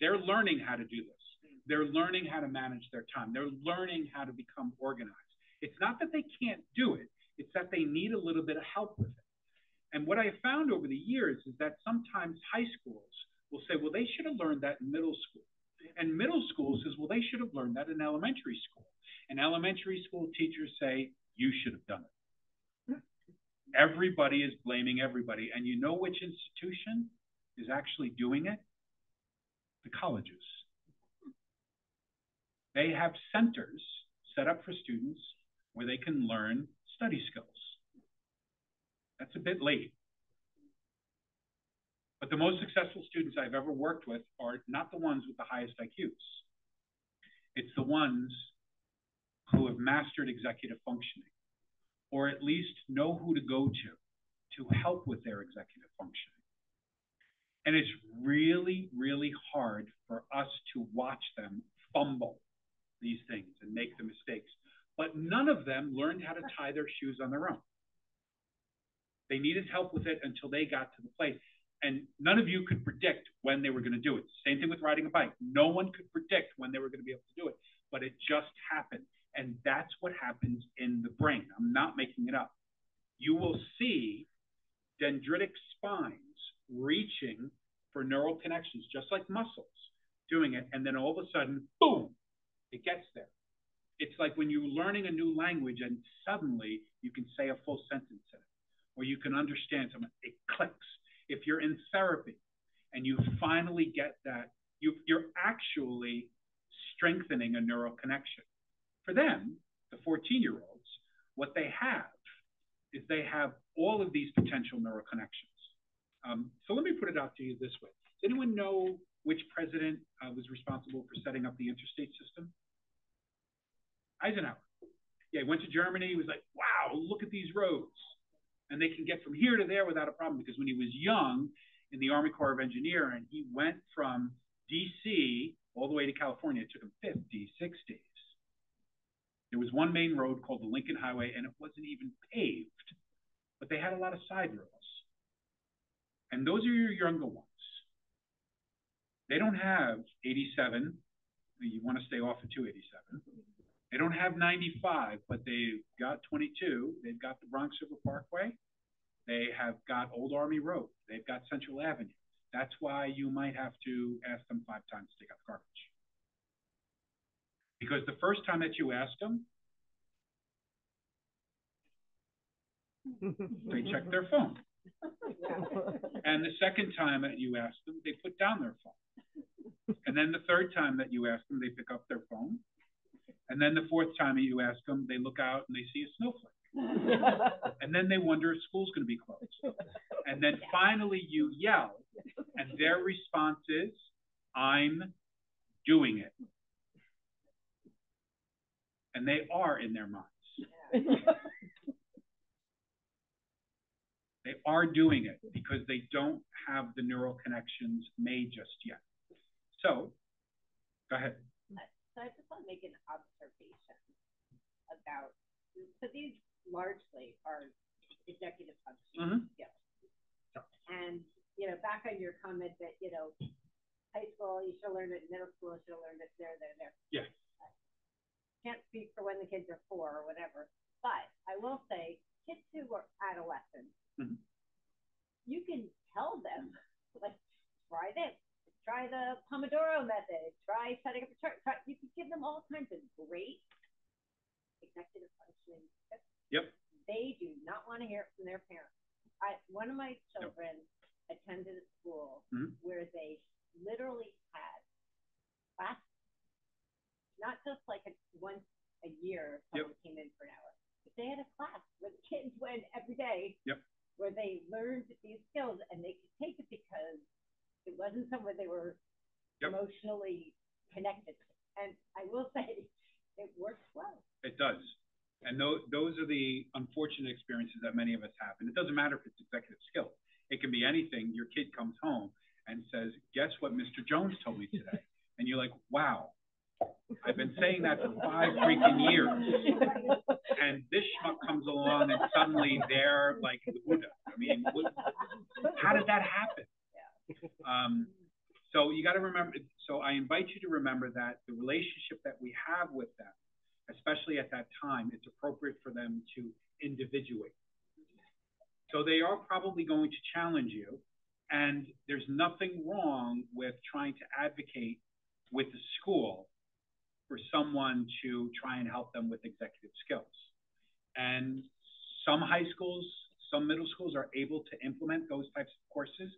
They're learning how to do this. They're learning how to manage their time. They're learning how to become organized. It's not that they can't do it, it's that they need a little bit of help with it. And what I found over the years is that sometimes high schools will say, well, they should have learned that in middle school. And middle school says, well, they should have learned that in elementary school. And elementary school teachers say, you should have done it. Everybody is blaming everybody. And you know which institution is actually doing it? The colleges. They have centers set up for students where they can learn study skills. That's a bit late. But the most successful students I've ever worked with are not the ones with the highest IQs. It's the ones who have mastered executive functioning, or at least know who to go to to help with their executive functioning. And it's really, really hard for us to watch them fumble these things and make the mistakes. But none of them learned how to tie their shoes on their own. They needed help with it until they got to the place. And none of you could predict when they were going to do it. Same thing with riding a bike. No one could predict when they were going to be able to do it, but it just happened. And that's what happens in the brain. I'm not making it up. You will see dendritic spines reaching for neural connections, just like muscles, doing it. And then all of a sudden, boom, it gets there. It's like when you're learning a new language and suddenly you can say a full sentence in it, or you can understand something, it clicks. If you're in therapy and you finally get that, you, you're actually strengthening a neural connection. For them, the 14 year olds, what they have is they have all of these potential neural connections. Um, so let me put it out to you this way. Does anyone know which president uh, was responsible for setting up the interstate system? Eisenhower. Yeah, he went to Germany. He was like, wow, look at these roads. And they can get from here to there without a problem because when he was young in the Army Corps of Engineer and he went from DC all the way to California, it took him 50, 60 there was one main road called the Lincoln Highway, and it wasn't even paved, but they had a lot of side roads. And those are your younger ones. They don't have 87. You want to stay off of 287. They don't have 95, but they've got 22. They've got the Bronx River Parkway. They have got Old Army Road. They've got Central Avenue. That's why you might have to ask them five times to take out the garbage. Because the first time that you ask them, they check their phone. and the second time that you ask them, they put down their phone. And then the third time that you ask them, they pick up their phone. And then the fourth time you ask them, they look out and they see a snowflake. and then they wonder if school's going to be closed. And then finally you yell, and their response is, I'm doing it. And they are in their minds. They are doing it because they don't have the neural connections made just yet. So, go ahead. So I just want to make an observation about, so these largely are executive functions. mm -hmm. skills. And, you know, back on your comment that, you know, high school, you should learn it, middle school, you should learn it there, there, there. Yeah. can't speak for when the kids are four or whatever, but I will say kids who are adolescents Mm-hmm. You can tell them, like, try this, try the Pomodoro method, try setting up a chart. Try, you can give them all kinds of great executive functioning tips. Yep. They do not want to hear it from their parents. I, one of my children yep. attended a school mm-hmm. where they literally had class, not just like a, once a year someone yep. came in for an hour, but they had a class where the kids went every day yep where they learned these skills and they could take it because it wasn't somewhere they were yep. emotionally connected. And I will say, it works well. It does. And those, those are the unfortunate experiences that many of us have. And it doesn't matter if it's executive skill. It can be anything. Your kid comes home and says, guess what Mr. Jones told me today? And you're like, wow, I've been saying that for five freaking years. And this schmuck comes along and suddenly they're like the Buddha. I mean, what, how did that happen? Um, so you got to remember. So I invite you to remember that the relationship that we have with them, especially at that time, it's appropriate for them to individuate. So they are probably going to challenge you, and there's nothing wrong with trying to advocate with the school for someone to try and help them with executive skills. And some high schools, some middle schools are able to implement those types of courses.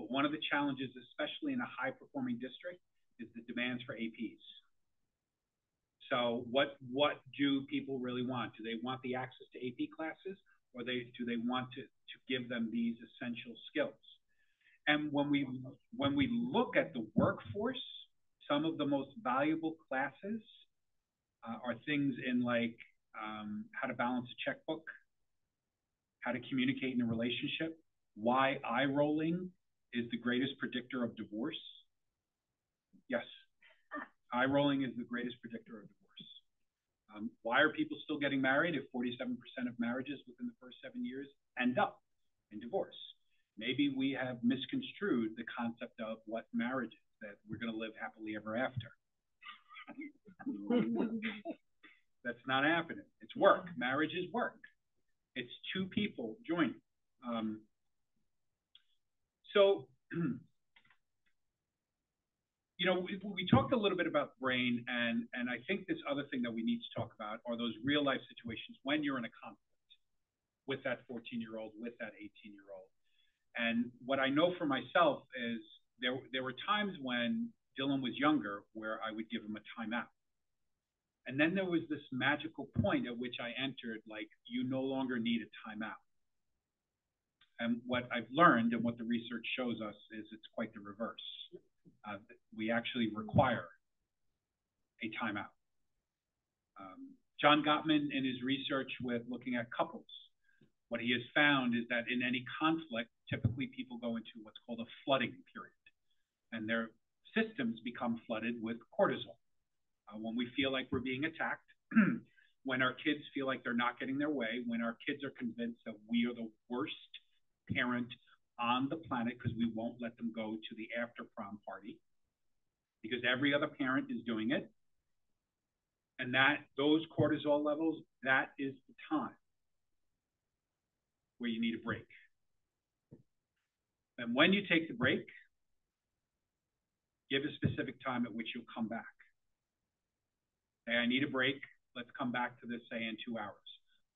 But one of the challenges, especially in a high performing district, is the demands for APs. So what what do people really want? Do they want the access to AP classes or they do they want to, to give them these essential skills? And when we when we look at the workforce, some of the most valuable classes uh, are things in like um, how to balance a checkbook, how to communicate in a relationship, why eye rolling is the greatest predictor of divorce. Yes, eye rolling is the greatest predictor of divorce. Um, why are people still getting married if 47% of marriages within the first seven years end up in divorce? Maybe we have misconstrued the concept of what marriage is, that we're going to live happily ever after. That's not happening. It's work. Marriage is work. It's two people joining. Um, so, you know, we, we, talked a little bit about brain, and and I think this other thing that we need to talk about are those real life situations when you're in a conflict with that 14 year old, with that 18 year old. And what I know for myself is there there were times when Dylan was younger where I would give him a timeout. And then there was this magical point at which I entered, like, you no longer need a timeout. And what I've learned and what the research shows us is it's quite the reverse. Uh, we actually require a timeout. Um, John Gottman, in his research with looking at couples, what he has found is that in any conflict, typically people go into what's called a flooding period, and their systems become flooded with cortisol. Uh, when we feel like we're being attacked, when our kids feel like they're not getting their way, when our kids are convinced that we are the worst parent on the planet because we won't let them go to the after prom party because every other parent is doing it. And that those cortisol levels, that is the time where you need a break. And when you take the break, give a specific time at which you'll come back. Say, I need a break. Let's come back to this, say, in two hours.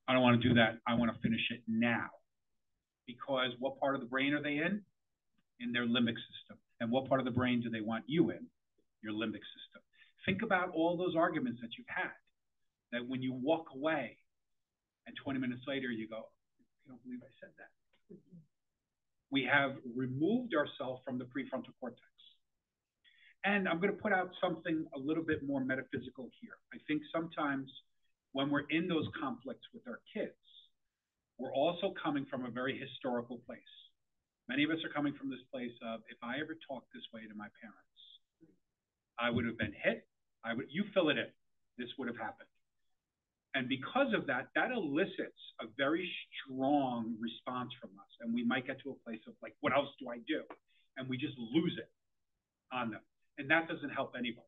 I don't want to do that. I want to finish it now because what part of the brain are they in? In their limbic system. And what part of the brain do they want you in? Your limbic system. Think about all those arguments that you've had. That when you walk away and 20 minutes later you go, I don't believe I said that. We have removed ourselves from the prefrontal cortex. And I'm going to put out something a little bit more metaphysical here. I think sometimes when we're in those conflicts with our kids, we're also coming from a very historical place. Many of us are coming from this place of if I ever talked this way to my parents, I would have been hit. I would you fill it in. This would have happened. And because of that, that elicits a very strong response from us. And we might get to a place of like, what else do I do? And we just lose it on them. And that doesn't help anybody.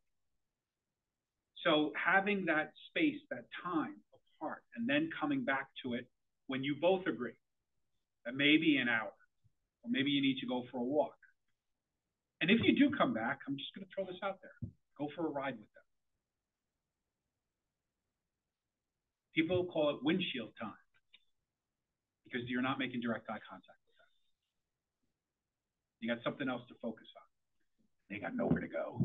So having that space, that time apart, and then coming back to it when you both agree that maybe an hour, or maybe you need to go for a walk. And if you do come back, I'm just going to throw this out there go for a ride with them. People call it windshield time because you're not making direct eye contact with them. You got something else to focus on. They got nowhere to go.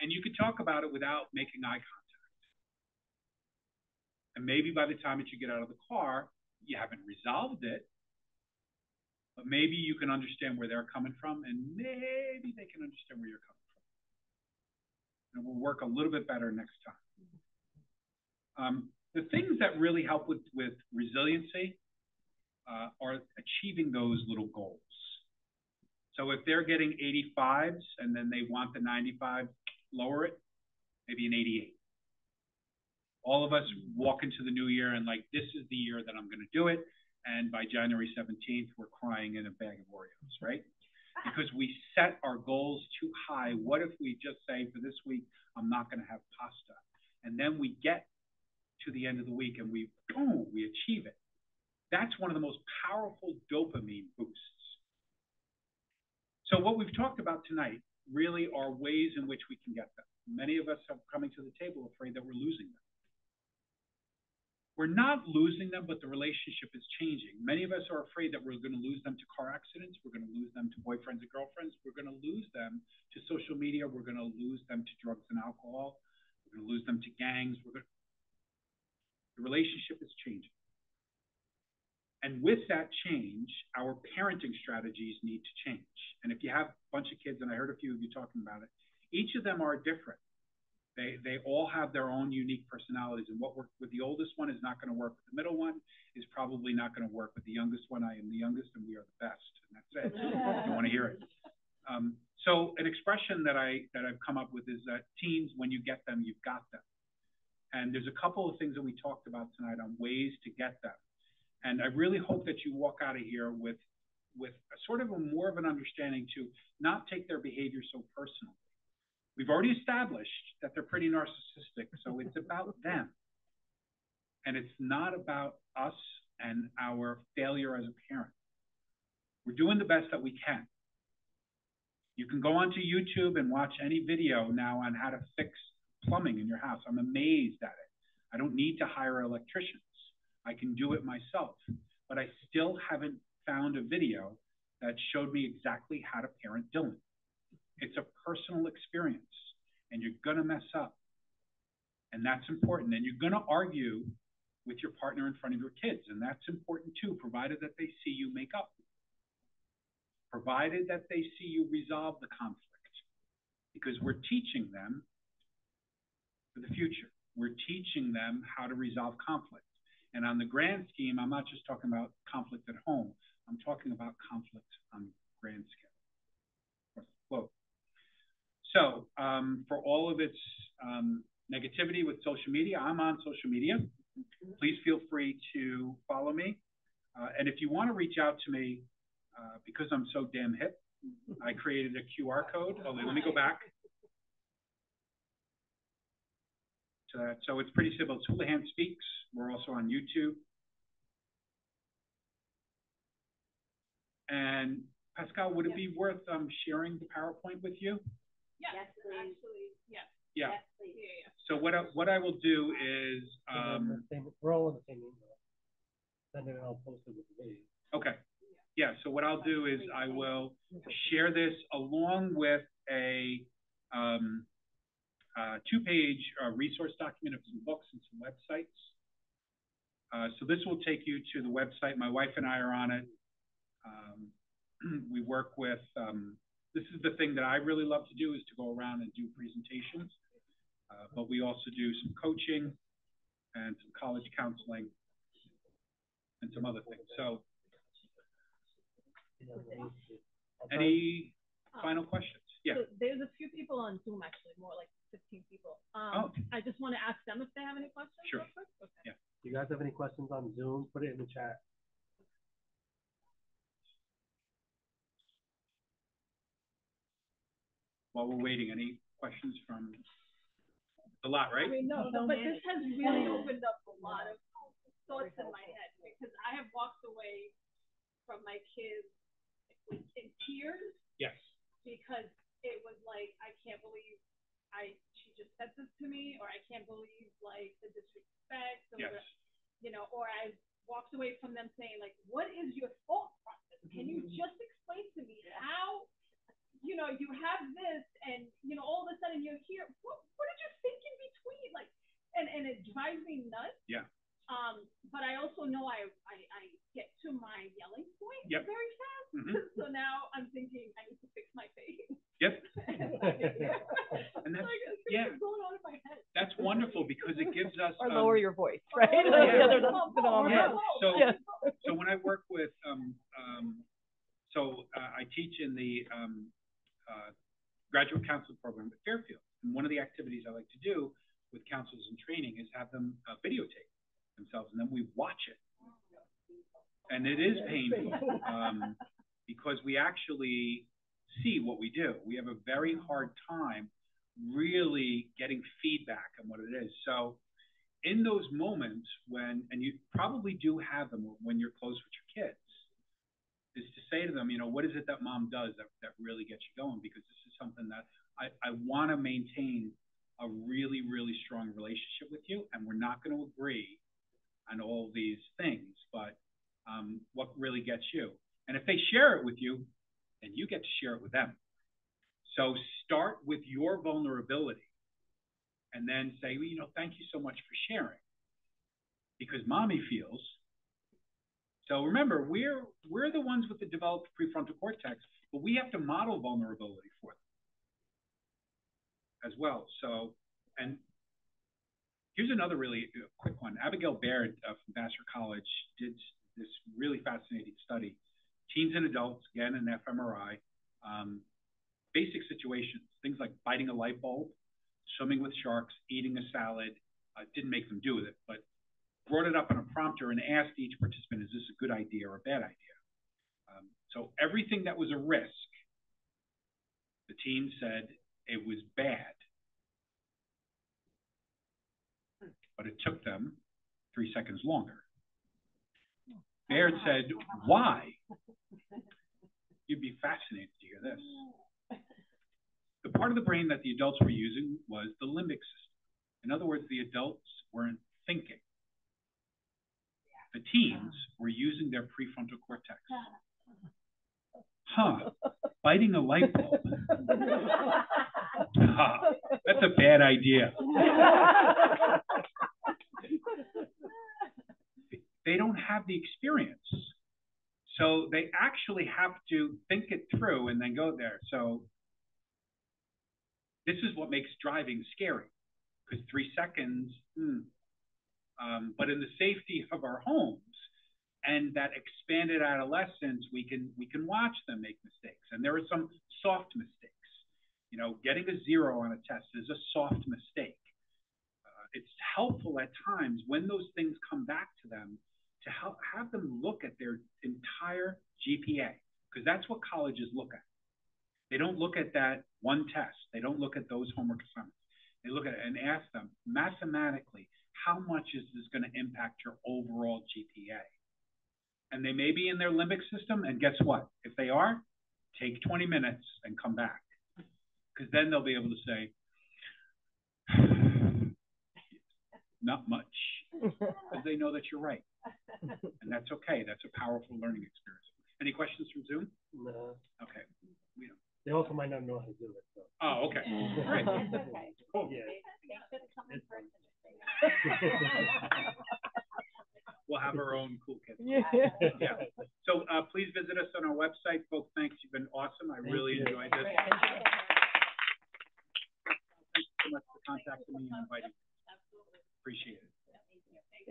and you could talk about it without making eye contact. And maybe by the time that you get out of the car, you haven't resolved it, but maybe you can understand where they're coming from, and maybe they can understand where you're coming from. And we'll work a little bit better next time. Um, the things that really help with, with resiliency uh, are achieving those little goals. So if they're getting 85s and then they want the 95, lower it, maybe an 88. All of us walk into the new year and like, this is the year that I'm going to do it. And by January 17th, we're crying in a bag of Oreos, right? Ah. Because we set our goals too high. What if we just say for this week, I'm not going to have pasta? And then we get to the end of the week and we, boom, we achieve it. That's one of the most powerful dopamine boosts. So what we've talked about tonight really are ways in which we can get them. Many of us are coming to the table afraid that we're losing them. We're not losing them, but the relationship is changing. Many of us are afraid that we're going to lose them to car accidents. We're going to lose them to boyfriends and girlfriends. We're going to lose them to social media. We're going to lose them to drugs and alcohol. We're going to lose them to gangs. We're going to... The relationship is changing. And with that change, our parenting strategies need to change. And if you have a bunch of kids, and I heard a few of you talking about it, each of them are different. They, they all have their own unique personalities. And what worked with the oldest one is not going to work with the middle one, is probably not going to work with the youngest one. I am the youngest and we are the best. And that's it. I want to hear it. Um, so an expression that I that I've come up with is that teens, when you get them, you've got them. And there's a couple of things that we talked about tonight on ways to get them. And I really hope that you walk out of here with with a sort of a more of an understanding to not take their behavior so personally. We've already established that they're pretty narcissistic, so it's about them. And it's not about us and our failure as a parent. We're doing the best that we can. You can go onto YouTube and watch any video now on how to fix plumbing in your house. I'm amazed at it. I don't need to hire electricians. I can do it myself. But I still haven't found a video that showed me exactly how to parent Dylan. It's a personal experience and you're going to mess up. And that's important. And you're going to argue with your partner in front of your kids. And that's important too, provided that they see you make up. Provided that they see you resolve the conflict. Because we're teaching them for the future. We're teaching them how to resolve conflict. And on the grand scheme, I'm not just talking about conflict at home. I'm talking about conflict on grand scale. Whoa. So um, for all of its um, negativity with social media, I'm on social media. Please feel free to follow me. Uh, and if you want to reach out to me, uh, because I'm so damn hip, I created a QR code. Oh, let me go back. To that. So it's pretty simple. It's Houlihan Speaks. We're also on YouTube. And Pascal, would it be worth um, sharing the PowerPoint with you? Yes, Yes, please. actually, yes. Yeah. Yes, please. Yeah, yeah. So what I, what I will do is, um, We're all in the same email. Send it and I'll post it with the video. okay. Yeah, so what I'll do is I will share this along with a um, uh, two-page uh, resource document of some books and some websites. Uh, so this will take you to the website. My wife and I are on it. Um, we work with, um, this is the thing that I really love to do is to go around and do presentations. Uh, but we also do some coaching and some college counseling and some other things. So any Um, final questions? Yeah. So there's a few people on Zoom, actually, more like fifteen people. Um, Oh. I just want to ask them if they have any questions. Sure. Okay. Yeah. You guys have any questions on Zoom? Put it in the chat. While we're waiting, any questions from, a lot, I right? mean, no, So but this has really opened up a lot of thoughts in my head because I have walked away from my kids in tears Yes. because it was like I can't believe I she just said this to me, or I can't believe like the disrespect, or Yes. you know, or I walked away from them saying like, what is your thought process? Can you Mm-hmm. just explain to me how? You know, you have this, and you know, all of a sudden you're here. What, what did you think in between? Like, and and it drives me nuts. Yeah. Um, but I also know I, I, I get to my yelling point Yep. very fast. Mhm. so now I'm thinking I need to fix my face. Yep. and that's- like, yeah. going on in my head. That's wonderful because it gives us. Or um, lower your voice, right? Oh, yeah. yeah, there's nothing on Yeah. So, Yeah. so when I work with um, um, so uh, I teach in the um, uh, graduate counseling program at Fairfield. And one of the activities I like to do with counselors in training is have them uh, videotape themselves, and then we watch it. And it is painful um, because we actually see what we do. We have a very hard time really getting feedback on what it is. So, in those moments when, and you probably do have them when you're close with your kids, is to say to them, you know, what is it that mom does that, that really gets you going? Because this is something that I, I want to maintain a really, really strong relationship with you, and we're not going to agree on all these things, but um, what really gets you. And if they share it with you, then you get to share it with them. So start with your vulnerability and then say, well, you know, thank you so much for sharing. Because mommy feels. So remember, we're we're the ones with the developed prefrontal cortex, but we have to model vulnerability for them as well. So, and here's another really quick one. Abigail Baird uh, from Vassar College did this really fascinating study. Teens and adults, again, an fMRI, um, basic situations, things like biting a light bulb, swimming with sharks, eating a salad. Uh, didn't make them do it, but brought it up on a prompter and asked each participant, is this a good idea or a bad idea? Um, so everything that was a risk, the team said it was bad. But it took them three seconds longer. Baird said, why? You'd be fascinated to hear this. The part of the brain that the adults were using was the limbic system. In other words, the adults weren't thinking. The teens were using their prefrontal cortex. Huh, biting a light bulb. Huh, that's a bad idea. they don't have the experience. So they actually have to think it through and then go there. So this is what makes driving scary because three seconds, hmm. Um, but in the safety of our homes and that expanded adolescence, we can we can watch them make mistakes, and there are some soft mistakes. You know, getting a zero on a test is a soft mistake. Uh, it's helpful at times when those things come back to them to help have them look at their entire GPA because that's what colleges look at. They don't look at that one test. They don't look at those homework assignments. They look at it and ask them mathematically, how much is this going to impact your overall GPA? And they may be in their limbic system, and guess what? If they are, take 20 minutes and come back. Because then they'll be able to say, not much, because they know that you're right. And that's okay. That's a powerful learning experience. Any questions from Zoom? No. Okay. We don't. They also might not know how to do it, so. Oh, okay. Great. Okay. Cool. Yeah. They, they should come in It's person. We'll have our own cool kids. Yeah. Yeah. So uh, please visit us on our website, folks. Thanks. You've been awesome. I Thank really you. enjoyed this. Thanks so much for contacting me and inviting me.